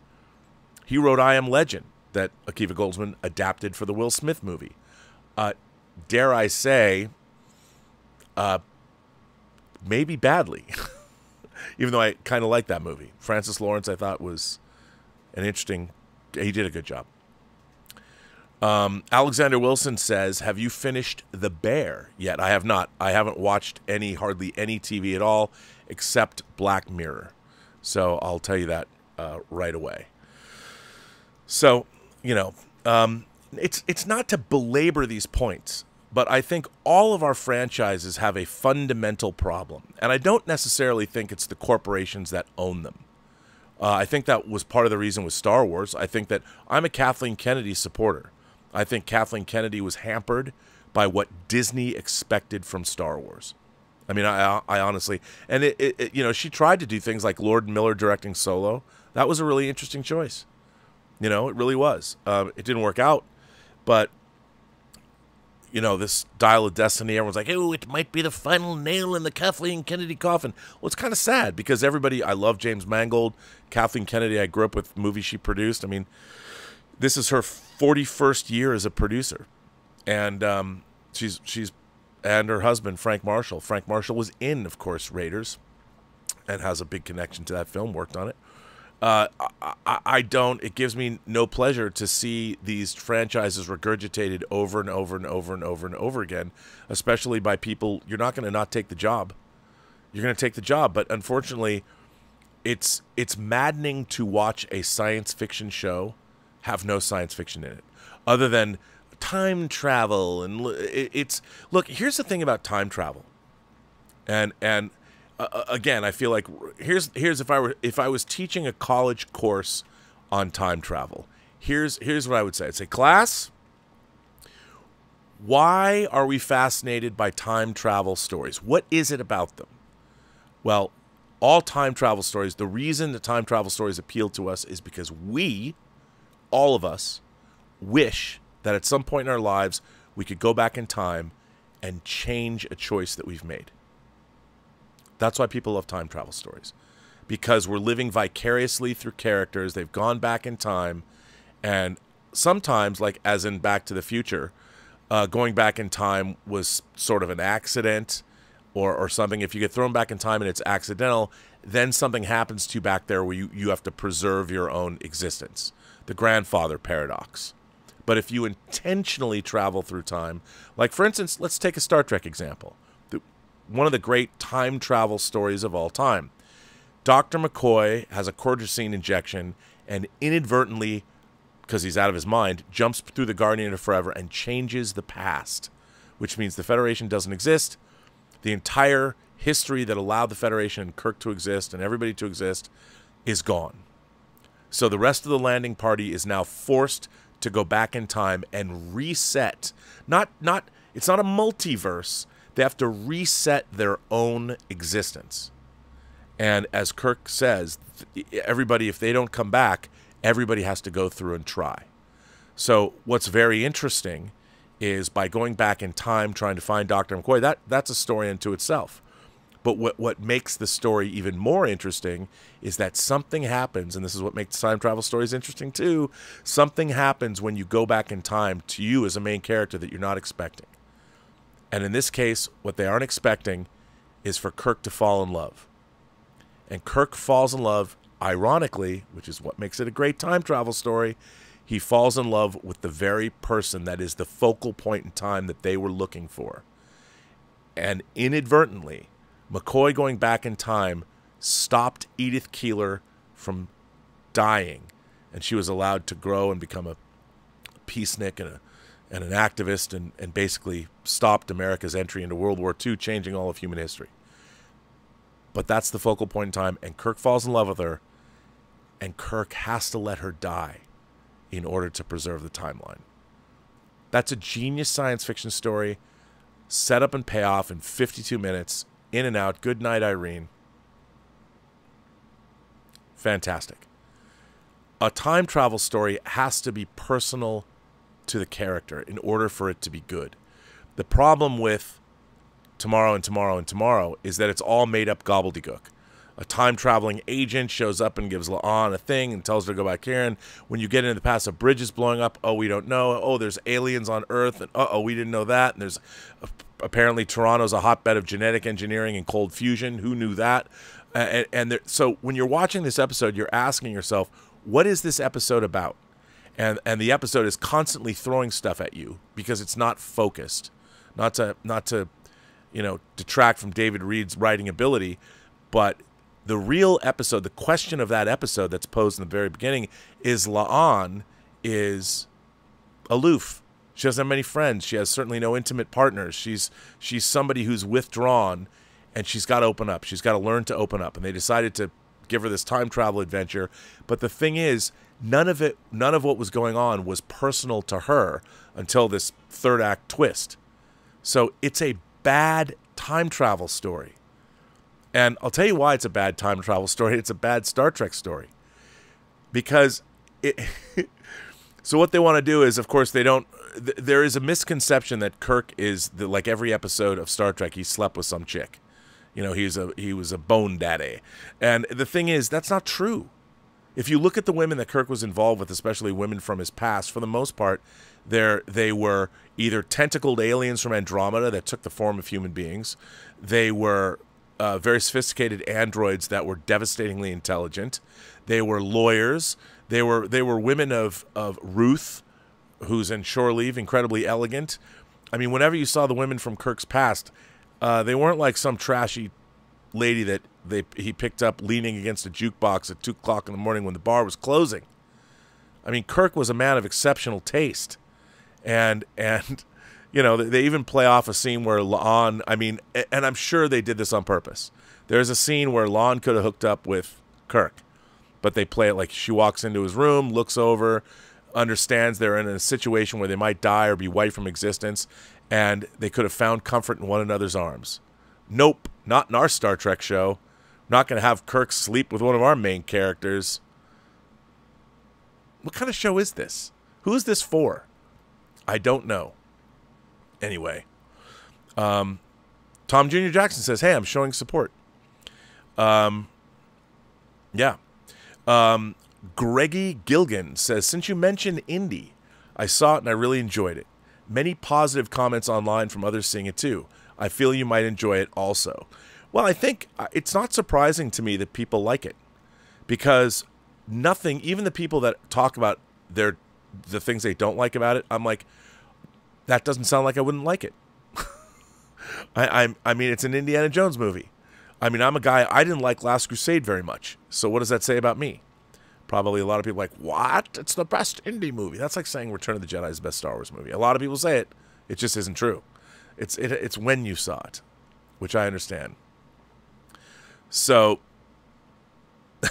Speaker 3: He wrote I Am Legend that Akiva Goldsman adapted for the Will Smith movie. Uh, dare I say, uh, maybe badly, even though I kind of like that movie. Francis Lawrence, I thought was an interesting. He did a good job. Um, Alexander Wilson says, "Have you finished The Bear yet?" I have not. I haven't watched any, hardly any TV at all, except Black Mirror. So I'll tell you that uh, right away. So you know, um, it's it's not to belabor these points, but I think all of our franchises have a fundamental problem, and I don't necessarily think it's the corporations that own them. Uh, I think that was part of the reason with Star Wars. I think that I'm a Kathleen Kennedy supporter. I think Kathleen Kennedy was hampered by what Disney expected from Star Wars. I mean, I, I honestly, and it, it, it, you know, she tried to do things like Lord Miller directing Solo. That was a really interesting choice. You know, it really was. Um, it didn't work out, but you know, this Dial of Destiny, everyone's like, oh, it might be the final nail in the Kathleen Kennedy coffin. Well, it's kind of sad because everybody, I love James Mangold. Kathleen Kennedy, I grew up with movies she produced. I mean, this is her 41st year as a producer. And um, she's, she's, and her husband, Frank Marshall. Frank Marshall was in, of course, Raiders and has a big connection to that film, worked on it uh, I, I, don't. It gives me no pleasure to see these franchises regurgitated over and over and over and over and over again, especially by people. You're not going to not take the job. You're going to take the job, but unfortunately, it's it's maddening to watch a science fiction show have no science fiction in it, other than time travel and it's look. Here's the thing about time travel, and and uh, uh, again, I feel like here's here's if I were if I was teaching a college course on time travel. Here's here's what I would say. I'd say, class, why are we fascinated by time travel stories? What is it about them? Well, all time travel stories, the reason the time travel stories appeal to us is because we, all of us, wish that at some point in our lives we could go back in time and change a choice that we've made. That's why people love time travel stories. Because we're living vicariously through characters. They've gone back in time. And sometimes, like as in Back to the Future, uh, going back in time was sort of an accident or, or something. If you get thrown back in time and it's accidental, then something happens to you back there where you, you have to preserve your own existence. The grandfather paradox. But if you intentionally travel through time, like for instance, let's take a Star Trek example one of the great time travel stories of all time. Dr. McCoy has a cortisone injection and inadvertently, because he's out of his mind, jumps through the Guardian of Forever and changes the past, which means the Federation doesn't exist. The entire history that allowed the Federation and Kirk to exist and everybody to exist is gone. So the rest of the landing party is now forced to go back in time and reset. Not not it's not a multiverse. They have to reset their own existence. And as Kirk says, everybody, if they don't come back, everybody has to go through and try. So what's very interesting is by going back in time trying to find Dr. McCoy, that, that's a story unto itself. But what, what makes the story even more interesting is that something happens, and this is what makes time travel stories interesting too. Something happens when you go back in time to you as a main character that you're not expecting. And in this case, what they aren't expecting is for Kirk to fall in love. And Kirk falls in love, ironically, which is what makes it a great time travel story. He falls in love with the very person that is the focal point in time that they were looking for. And inadvertently, McCoy going back in time stopped Edith Keeler from dying, and she was allowed to grow and become a peacenik and a and an activist and, and basically stopped America's entry into World War II, changing all of human history. But that's the focal point in time, and Kirk falls in love with her, and Kirk has to let her die in order to preserve the timeline. That's a genius science fiction story, set up and payoff in 52 minutes, in and out. Good night, Irene. Fantastic. A time travel story has to be personal to the character in order for it to be good. The problem with Tomorrow and Tomorrow and Tomorrow is that it's all made up gobbledygook. A time traveling agent shows up and gives La'an a thing and tells her to go back here. And when you get into the past, a bridge is blowing up. Oh, we don't know. Oh, there's aliens on Earth. And uh oh, we didn't know that. And there's apparently Toronto's a hotbed of genetic engineering and cold fusion. Who knew that? Uh, and, and there, so when you're watching this episode, you're asking yourself, what is this episode about? And and the episode is constantly throwing stuff at you because it's not focused. Not to not to, you know, detract from David Read's writing ability, but the real episode, the question of that episode that's posed in the very beginning is La'an is aloof. She doesn't have many friends. She has certainly no intimate partners. She's she's somebody who's withdrawn and she's got to open up. She's got to learn to open up. And they decided to give her this time travel adventure. But the thing is, none of it none of what was going on was personal to her until this third act twist. So it's a bad time travel story. And I'll tell you why it's a bad time travel story. It's a bad Star Trek story. Because it So what they want to do is of course they don't th- there is a misconception that Kirk is the, like every episode of Star Trek he slept with some chick. You know, he's a he was a bone daddy. And the thing is that's not true. If you look at the women that Kirk was involved with, especially women from his past, for the most part, they they were either tentacled aliens from Andromeda that took the form of human beings. They were uh, very sophisticated androids that were devastatingly intelligent. They were lawyers. They were they were women of of Ruth, who's in Shore Leave, incredibly elegant. I mean, whenever you saw the women from Kirk's past, uh, they weren't like some trashy lady that they he picked up leaning against a jukebox at two o'clock in the morning when the bar was closing. I mean, Kirk was a man of exceptional taste, and and you know they even play off a scene where La'an. I mean, and I'm sure they did this on purpose. There's a scene where La'an could have hooked up with Kirk, but they play it like she walks into his room, looks over, understands they're in a situation where they might die or be wiped from existence, and they could have found comfort in one another's arms. Nope, not in our Star Trek show. We're not going to have Kirk sleep with one of our main characters. What kind of show is this? Who is this for? I don't know. Anyway, um, Tom Jr. Jackson says, "Hey, I'm showing support." Um, yeah. Um, Greggy Gilgan says, "Since you mentioned indie, I saw it and I really enjoyed it. Many positive comments online from others seeing it too. I feel you might enjoy it also." Well, I think uh, it's not surprising to me that people like it because nothing, even the people that talk about their the things they don't like about it, I'm like, that doesn't sound like I wouldn't like it. I, I I mean, it's an Indiana Jones movie. I mean, I'm a guy. I didn't like Last Crusade very much. So what does that say about me? Probably a lot of people like, what? It's the best indie movie. That's like saying Return of the Jedi is the best Star Wars movie. A lot of people say it. It just isn't true. It's it, it's when you saw it, which I understand. So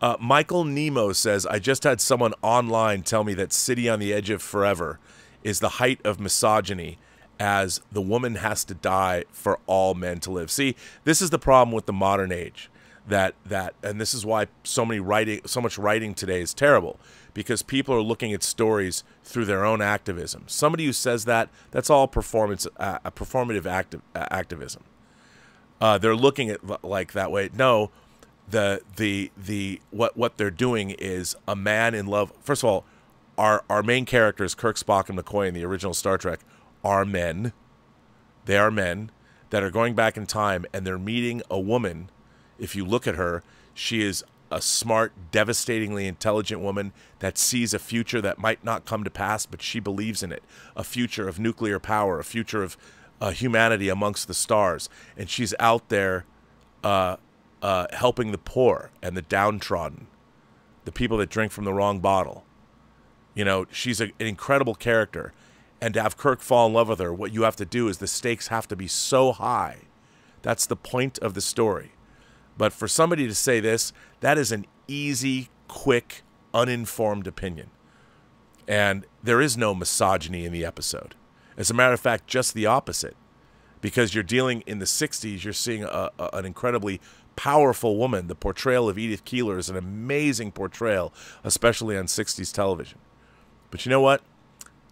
Speaker 3: uh, Michael Nemo says, I just had someone online tell me that City on the Edge of Forever is the height of misogyny as the woman has to die for all men to live. See, this is the problem with the modern age. That that and this is why so many writing so much writing today is terrible because people are looking at stories through their own activism. Somebody who says that that's all performance uh, a performative active, uh, activism. Uh, they're looking at like that way. No, the the the what what they're doing is a man in love. First of all, our our main characters, Kirk, Spock, and McCoy in the original Star Trek, are men. They are men that are going back in time and they're meeting a woman. If you look at her, she is a smart, devastatingly intelligent woman that sees a future that might not come to pass, but she believes in it. A future of nuclear power, a future of uh, humanity amongst the stars, and she's out there uh, uh, helping the poor and the downtrodden, the people that drink from the wrong bottle. You know, she's a, an incredible character. And to have Kirk fall in love with her, what you have to do is the stakes have to be so high. That's the point of the story. But for somebody to say this, that is an easy, quick, uninformed opinion. And there is no misogyny in the episode. As a matter of fact, just the opposite. Because you're dealing in the 60s, you're seeing a, a, an incredibly powerful woman. The portrayal of Edith Keeler is an amazing portrayal, especially on 60s television. But you know what?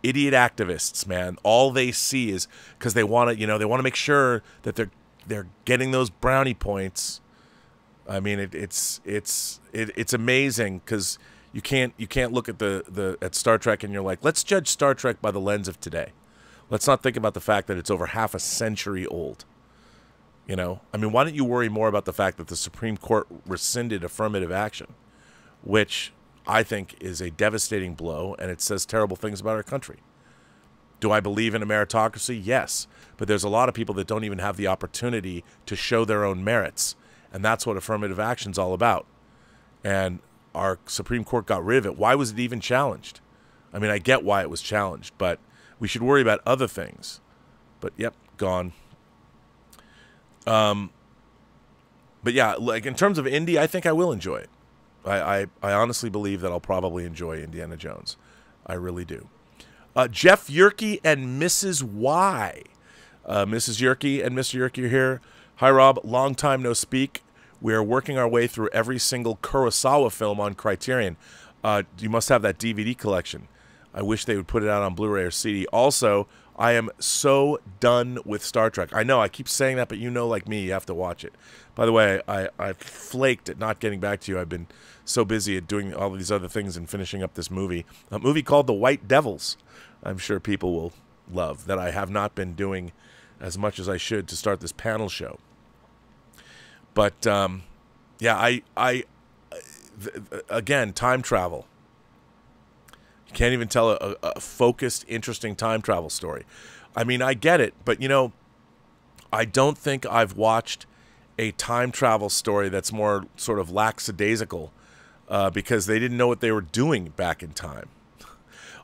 Speaker 3: Idiot activists, man. All they see is because they want to, you know, they want to make sure that they're they're getting those brownie points. I mean, it, it's it's it, it's amazing because you can't you can't look at the the at Star Trek and you're like, let's judge Star Trek by the lens of today. Let's not think about the fact that it's over half a century old. You know, I mean, why don't you worry more about the fact that the Supreme Court rescinded affirmative action, which I think is a devastating blow, and it says terrible things about our country. Do I believe in a meritocracy? Yes. But there's a lot of people that don't even have the opportunity to show their own merits. And that's what affirmative action's all about. And our Supreme Court got rid of it. Why was it even challenged? I mean, I get why it was challenged, but we should worry about other things. But yep, gone. Um, but yeah, like in terms of indie, I think I will enjoy it. I, I, I honestly believe that I'll probably enjoy Indiana Jones. I really do. Uh, Jeff Yerke and Mrs. Y. Uh, Mrs. Yerke and Mr. Yerke are here. Hi, Rob. Long time no speak. We are working our way through every single Kurosawa film on Criterion. Uh, you must have that DVD collection. I wish they would put it out on Blu-ray or CD. Also, I am so done with Star Trek. I know I keep saying that, but you know, like me, you have to watch it. By the way, I I flaked at not getting back to you. I've been so busy at doing all these other things and finishing up this movie, a movie called The White Devils. I'm sure people will love that. I have not been doing as much as I should to start this panel show. But um, yeah, I I again time travel. You can't even tell a, a focused, interesting time travel story. I mean, I get it, but you know, I don't think I've watched a time travel story that's more sort of lackadaisical uh, because they didn't know what they were doing back in time.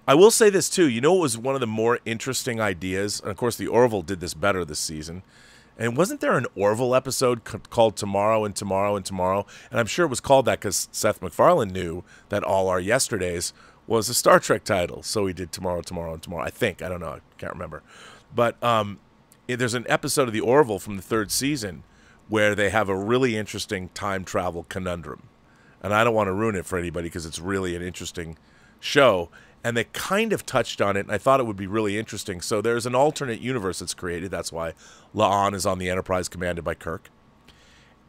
Speaker 3: I will say this too. You know, it was one of the more interesting ideas, and of course, the Orville did this better this season. And wasn't there an Orville episode called Tomorrow and Tomorrow and Tomorrow? And I'm sure it was called that because Seth MacFarlane knew that All Our Yesterdays was a Star Trek title. So he did Tomorrow, Tomorrow, and Tomorrow. I think. I don't know. I can't remember. But um, there's an episode of the Orville from the third season where they have a really interesting time travel conundrum. And I don't want to ruin it for anybody because it's really an interesting show. And they kind of touched on it, and I thought it would be really interesting. So there's an alternate universe that's created. That's why La'an is on the Enterprise commanded by Kirk.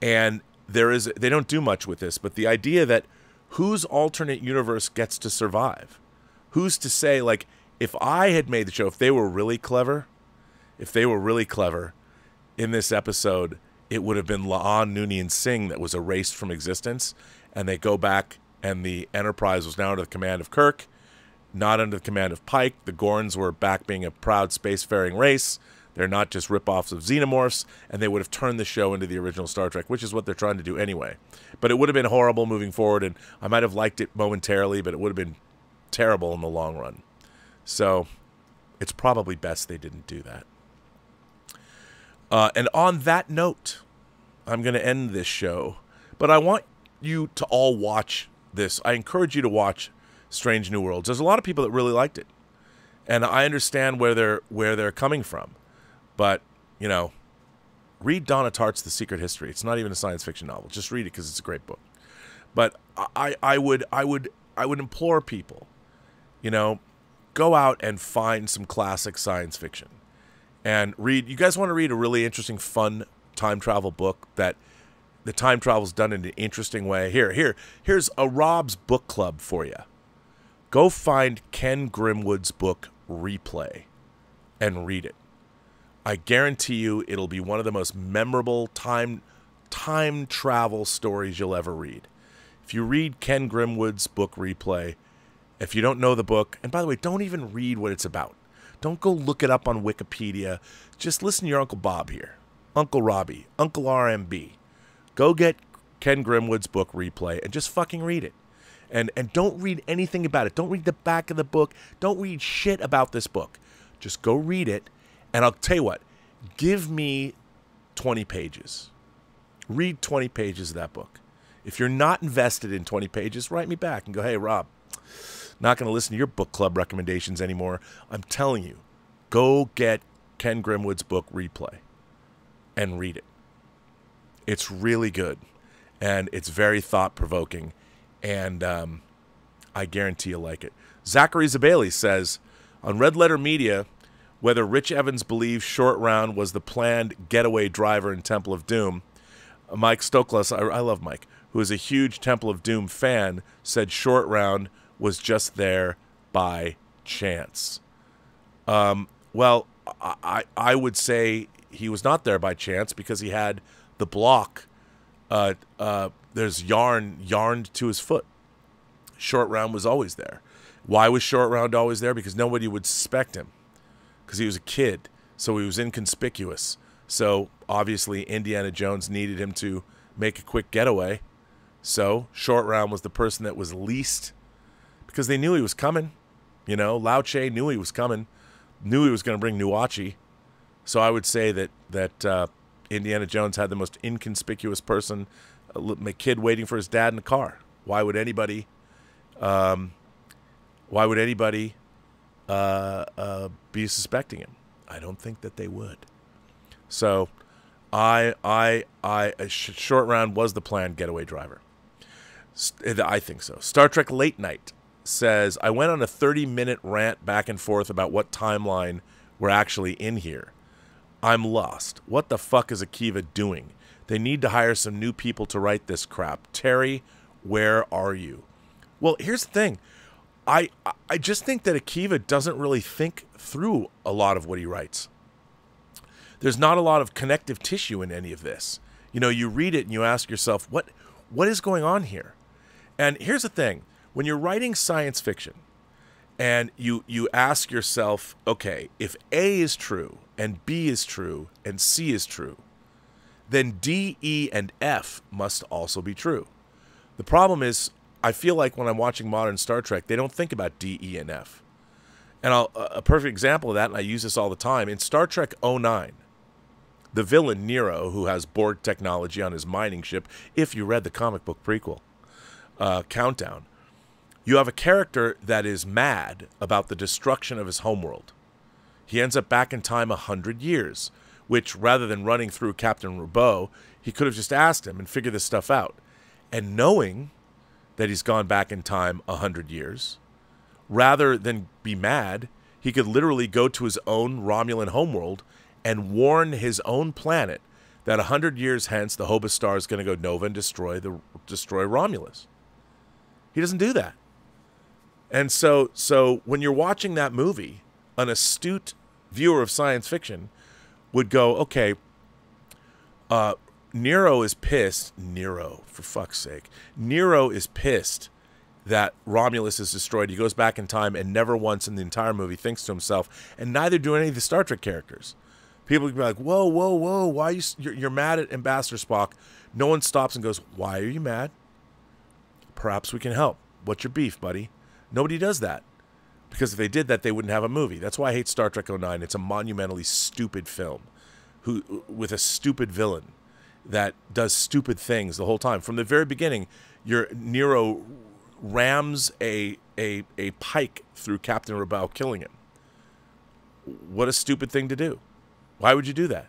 Speaker 3: And there is they don't do much with this, but the idea that whose alternate universe gets to survive? Who's to say, like, if I had made the show, if they were really clever, if they were really clever in this episode, it would have been La'an Noonien Singh that was erased from existence, and they go back, and the Enterprise was now under the command of Kirk, not under the command of Pike. The Gorns were back being a proud spacefaring race. They're not just ripoffs of xenomorphs, and they would have turned the show into the original Star Trek, which is what they're trying to do anyway. But it would have been horrible moving forward, and I might have liked it momentarily, but it would have been terrible in the long run. So it's probably best they didn't do that. Uh, and on that note, I'm going to end this show. But I want you to all watch this. I encourage you to watch Strange New Worlds. There's a lot of people that really liked it, and I understand where they're where they're coming from. But you know, read Donna Tartt's The Secret History. It's not even a science fiction novel. Just read it because it's a great book. But I, I would I would I would implore people, you know, go out and find some classic science fiction and read. You guys want to read a really interesting, fun time travel book that the time travel's done in an interesting way. Here, here, here's a Rob's book club for you. Go find Ken Grimwood's book Replay and read it. I guarantee you it'll be one of the most memorable time time travel stories you'll ever read. If you read Ken Grimwood's book Replay, if you don't know the book, and by the way, don't even read what it's about. Don't go look it up on Wikipedia. Just listen to your Uncle Bob here, Uncle Robbie, Uncle RMB. Go get Ken Grimwood's book Replay and just fucking read it. And and don't read anything about it. Don't read the back of the book. Don't read shit about this book. Just go read it and I'll tell you what. Give me 20 pages. Read 20 pages of that book. If you're not invested in 20 pages, write me back and go, "Hey, Rob, not going to listen to your book club recommendations anymore. I'm telling you, go get Ken Grimwood's book Replay and read it. It's really good and it's very thought provoking. And um, I guarantee you'll like it. Zachary Zabali says on Red Letter Media whether Rich Evans believes Short Round was the planned getaway driver in Temple of Doom. Mike Stoklas, I, I love Mike, who is a huge Temple of Doom fan, said Short Round was just there by chance. Um, well, I, I would say he was not there by chance because he had the block. Uh, uh, there's yarn yarned to his foot. Short round was always there. Why was short round always there? Because nobody would suspect him because he was a kid, so he was inconspicuous. So obviously, Indiana Jones needed him to make a quick getaway. So short round was the person that was least because they knew he was coming. You know, Lao Che knew he was coming, knew he was going to bring Nurhachi. So I would say that that uh, Indiana Jones had the most inconspicuous person, a kid waiting for his dad in the car. Why would anybody? Um, why would anybody uh, uh, be suspecting him? I don't think that they would. So, I, I, I, short round was the planned getaway driver. I think so. Star Trek Late Night says I went on a 30 minute rant back and forth about what timeline we're actually in here. I'm lost. What the fuck is Akiva doing? They need to hire some new people to write this crap. Terry, where are you? Well, here's the thing. I I just think that Akiva doesn't really think through a lot of what he writes. There's not a lot of connective tissue in any of this. You know, you read it and you ask yourself, what what is going on here? And here's the thing. When you're writing science fiction and you you ask yourself, okay, if A is true and B is true and C is true, then D, E, and F must also be true. The problem is, I feel like when I'm watching modern Star Trek, they don't think about D, E, and F. And I'll, a perfect example of that, and I use this all the time, in Star Trek 09, the villain Nero, who has Borg technology on his mining ship, if you read the comic book prequel, uh, Countdown, you have a character that is mad about the destruction of his homeworld. He ends up back in time a hundred years, which rather than running through Captain Robau, he could have just asked him and figured this stuff out. And knowing that he's gone back in time a hundred years, rather than be mad, he could literally go to his own Romulan homeworld and warn his own planet that a hundred years hence the Hobus star is going to go nova and destroy the destroy Romulus. He doesn't do that. And so so when you're watching that movie, an astute viewer of science fiction would go, okay, uh, Nero is pissed. Nero, for fuck's sake. Nero is pissed that Romulus is destroyed. He goes back in time and never once in the entire movie thinks to himself, and neither do any of the Star Trek characters. People would be like, whoa, whoa, whoa, why are you, you're, you're mad at Ambassador Spock? No one stops and goes, why are you mad? Perhaps we can help. What's your beef, buddy? Nobody does that. Because if they did that, they wouldn't have a movie. That's why I hate Star Trek 09. It's a monumentally stupid film who with a stupid villain that does stupid things the whole time. From the very beginning, your Nero rams a a a pike through Captain Robau, killing him. What a stupid thing to do. Why would you do that?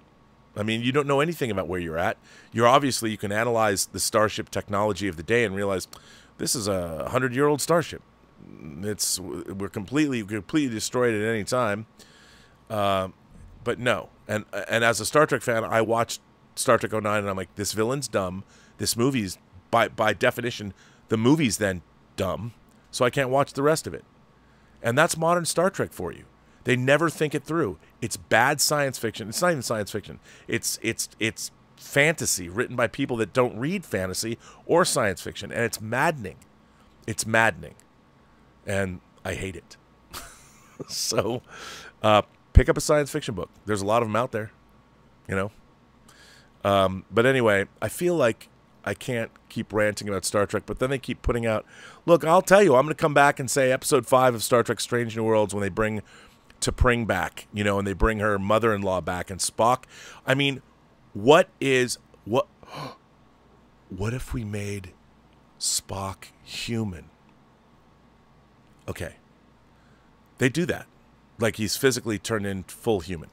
Speaker 3: I mean, you don't know anything about where you're at. You're obviously you can analyze the starship technology of the day and realize this is a hundred year old starship. It's we're completely completely destroyed at any time. Uh, but no, and and as a Star Trek fan, I watched Star Trek 09 and I'm like, this villain's dumb. This movie's by by definition, the movie's then dumb, so I can't watch the rest of it. And that's modern Star Trek for you. They never think it through. It's bad science fiction. It's not even science fiction. It's it's it's fantasy written by people that don't read fantasy or science fiction, and it's maddening. It's maddening, and I hate it. so, uh, pick up a science fiction book. There's a lot of them out there, you know. Um, but anyway, I feel like I can't keep ranting about Star Trek, but then they keep putting out. Look, I'll tell you, I'm going to come back and say episode five of Star Trek: Strange New Worlds when they bring T'Pring back, you know, and they bring her mother-in-law back and Spock. I mean, what is what? What if we made Spock human? Okay, they do that, like he's physically turned in full human.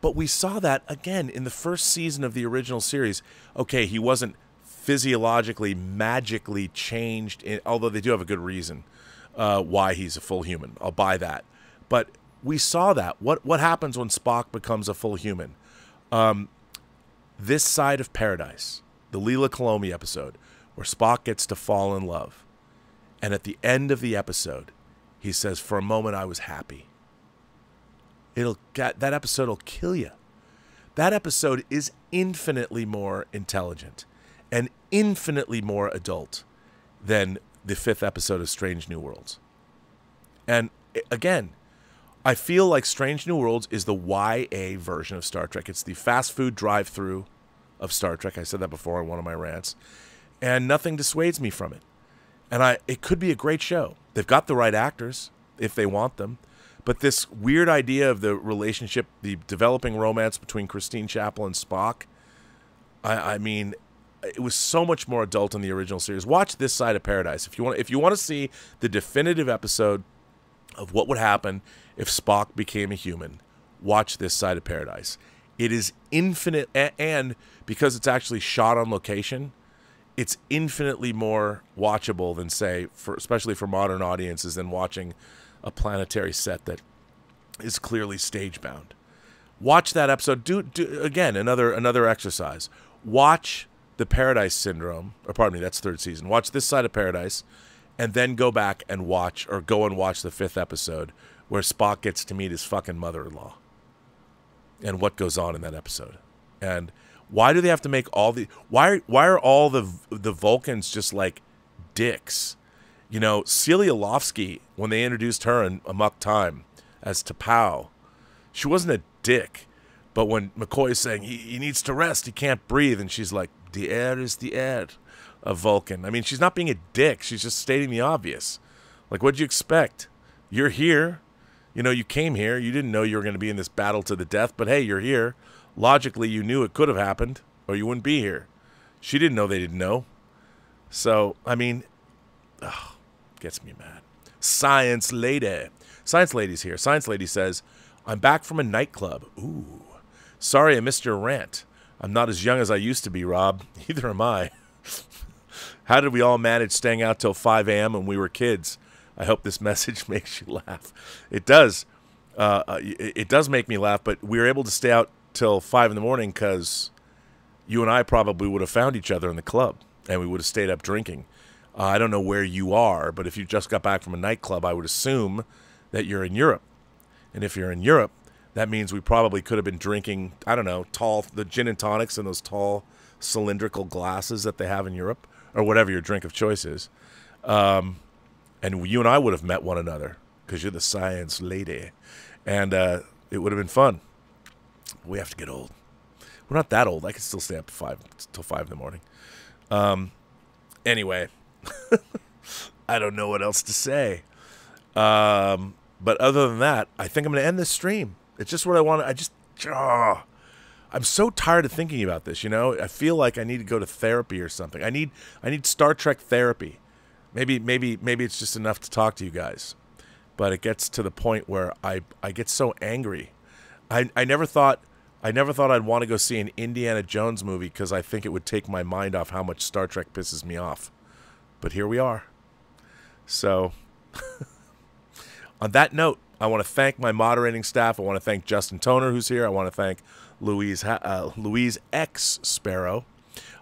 Speaker 3: But we saw that again in the first season of the original series. Okay, he wasn't physiologically, magically changed, in, although they do have a good reason uh, why he's a full human. I'll buy that. But we saw that. What what happens when Spock becomes a full human? Um, this side of paradise, the Leila Kalomi episode, where Spock gets to fall in love, and at the end of the episode, he says, "For a moment, I was happy." It'll that episode will kill you. That episode is infinitely more intelligent and infinitely more adult than the fifth episode of Strange New Worlds. And again, I feel like Strange New Worlds is the YA version of Star Trek. It's the fast food drive through of Star Trek. I said that before in one of my rants. And nothing dissuades me from it. And I it could be a great show. They've got the right actors if they want them. But this weird idea of the relationship, the developing romance between Christine Chapel and Spock, I, I mean, it was so much more adult in the original series. Watch this side of Paradise if you want. If you want to see the definitive episode of what would happen if Spock became a human, watch this side of Paradise. It is infinite, and because it's actually shot on location, it's infinitely more watchable than say, for especially for modern audiences, than watching a planetary set that is clearly stage bound. Watch that episode. Do, do again another another exercise. Watch the Paradise Syndrome, or pardon me, that's third season. Watch this side of Paradise, and then go back and watch, or go and watch the fifth episode where Spock gets to meet his fucking mother-in-law, and what goes on in that episode, and why do they have to make all the why why are all the the Vulcans just like dicks? You know, Celia Lovsky, when they introduced her in Amok Time as T'Pau, she wasn't a dick. But when McCoy is saying he, he needs to rest, he can't breathe, and she's like, the air is the air of Vulcan. I mean, she's not being a dick. She's just stating the obvious. Like, what'd you expect? You're here. You know, you came here. You didn't know you were going to be in this battle to the death, but hey, you're here. Logically, you knew it could have happened, or you wouldn't be here. She didn't know they didn't know. So, I mean, ugh, gets me mad. Science Lady. Science Lady's here. Science Lady says, I'm back from a nightclub. Ooh. Sorry I missed your rant. I'm not as young as I used to be, Rob. Neither am I. How did we all manage staying out till 5 a.m. when we were kids? I hope this message makes you laugh. It does. Uh, uh it does make me laugh, but we were able to stay out till 5 in the morning because you and I probably would have found each other in the club and we would have stayed up drinking. Uh, I don't know where you are, but if you just got back from a nightclub, I would assume that you're in Europe. And if you're in Europe, that means we probably could have been drinking, I don't know, tall, the gin and tonics in those tall cylindrical glasses that they have in Europe, or whatever your drink of choice is. Um, and you and I would have met one another because you're the science lady. And uh, it would have been fun. We have to get old. We're not that old. I can still stay up five till five in the morning. Um, anyway, I don't know what else to say. Um, but other than that, I think I'm going to end this stream. It's just what I want. I just, oh, I'm so tired of thinking about this. You know, I feel like I need to go to therapy or something. I need, I need Star Trek therapy. Maybe, maybe, maybe it's just enough to talk to you guys. But it gets to the point where I, I get so angry. I, I never thought, I never thought I'd want to go see an Indiana Jones movie because I think it would take my mind off how much Star Trek pisses me off. But here we are. So, on that note, I want to thank my moderating staff. I want to thank Justin Toner, who's here. I want to thank Louise uh, Louise X Sparrow.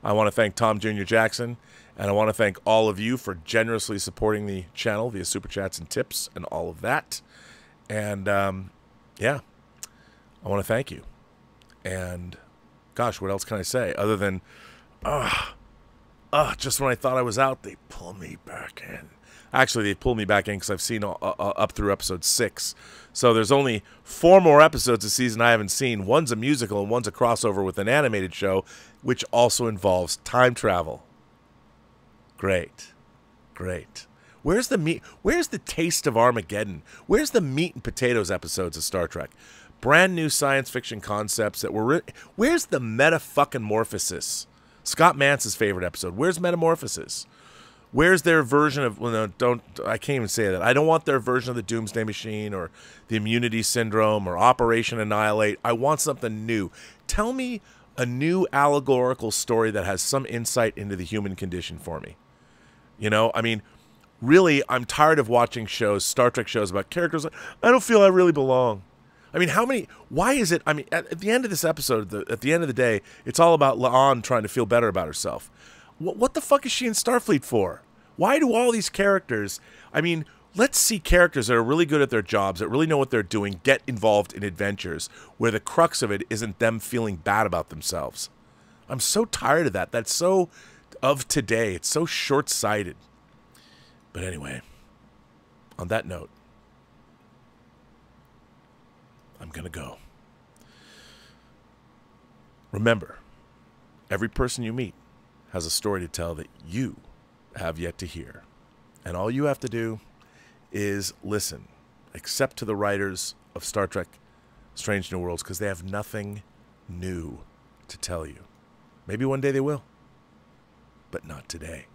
Speaker 3: I want to thank Tom Jr. Jackson, and I want to thank all of you for generously supporting the channel via super chats and tips and all of that. And um, yeah, I want to thank you. And gosh, what else can I say other than, ah, uh, uh, just when I thought I was out, they pull me back in. Actually, they pulled me back in because I've seen uh, uh, up through episode six. So there's only four more episodes of season I haven't seen. One's a musical and one's a crossover with an animated show, which also involves time travel. Great, great. Where's the meat? Where's the taste of Armageddon? Where's the meat and potatoes episodes of Star Trek? Brand new science fiction concepts that were. Ri- Where's the meta fucking morphosis? Scott Mantz's favorite episode. Where's Metamorphosis? Where's their version of? Well, no, don't. I can't even say that. I don't want their version of the Doomsday Machine or the Immunity Syndrome or Operation Annihilate. I want something new. Tell me a new allegorical story that has some insight into the human condition for me. You know, I mean, really, I'm tired of watching shows, Star Trek shows about characters. I don't feel I really belong. I mean, how many? Why is it? I mean, at, at the end of this episode, the, at the end of the day, it's all about La'an trying to feel better about herself. What, what the fuck is she in Starfleet for? Why do all these characters? I mean, let's see characters that are really good at their jobs, that really know what they're doing, get involved in adventures where the crux of it isn't them feeling bad about themselves. I'm so tired of that. That's so of today. It's so short sighted. But anyway, on that note, I'm going to go. Remember, every person you meet has a story to tell that you have yet to hear. And all you have to do is listen, except to the writers of Star Trek Strange New Worlds, because they have nothing new to tell you. Maybe one day they will, but not today.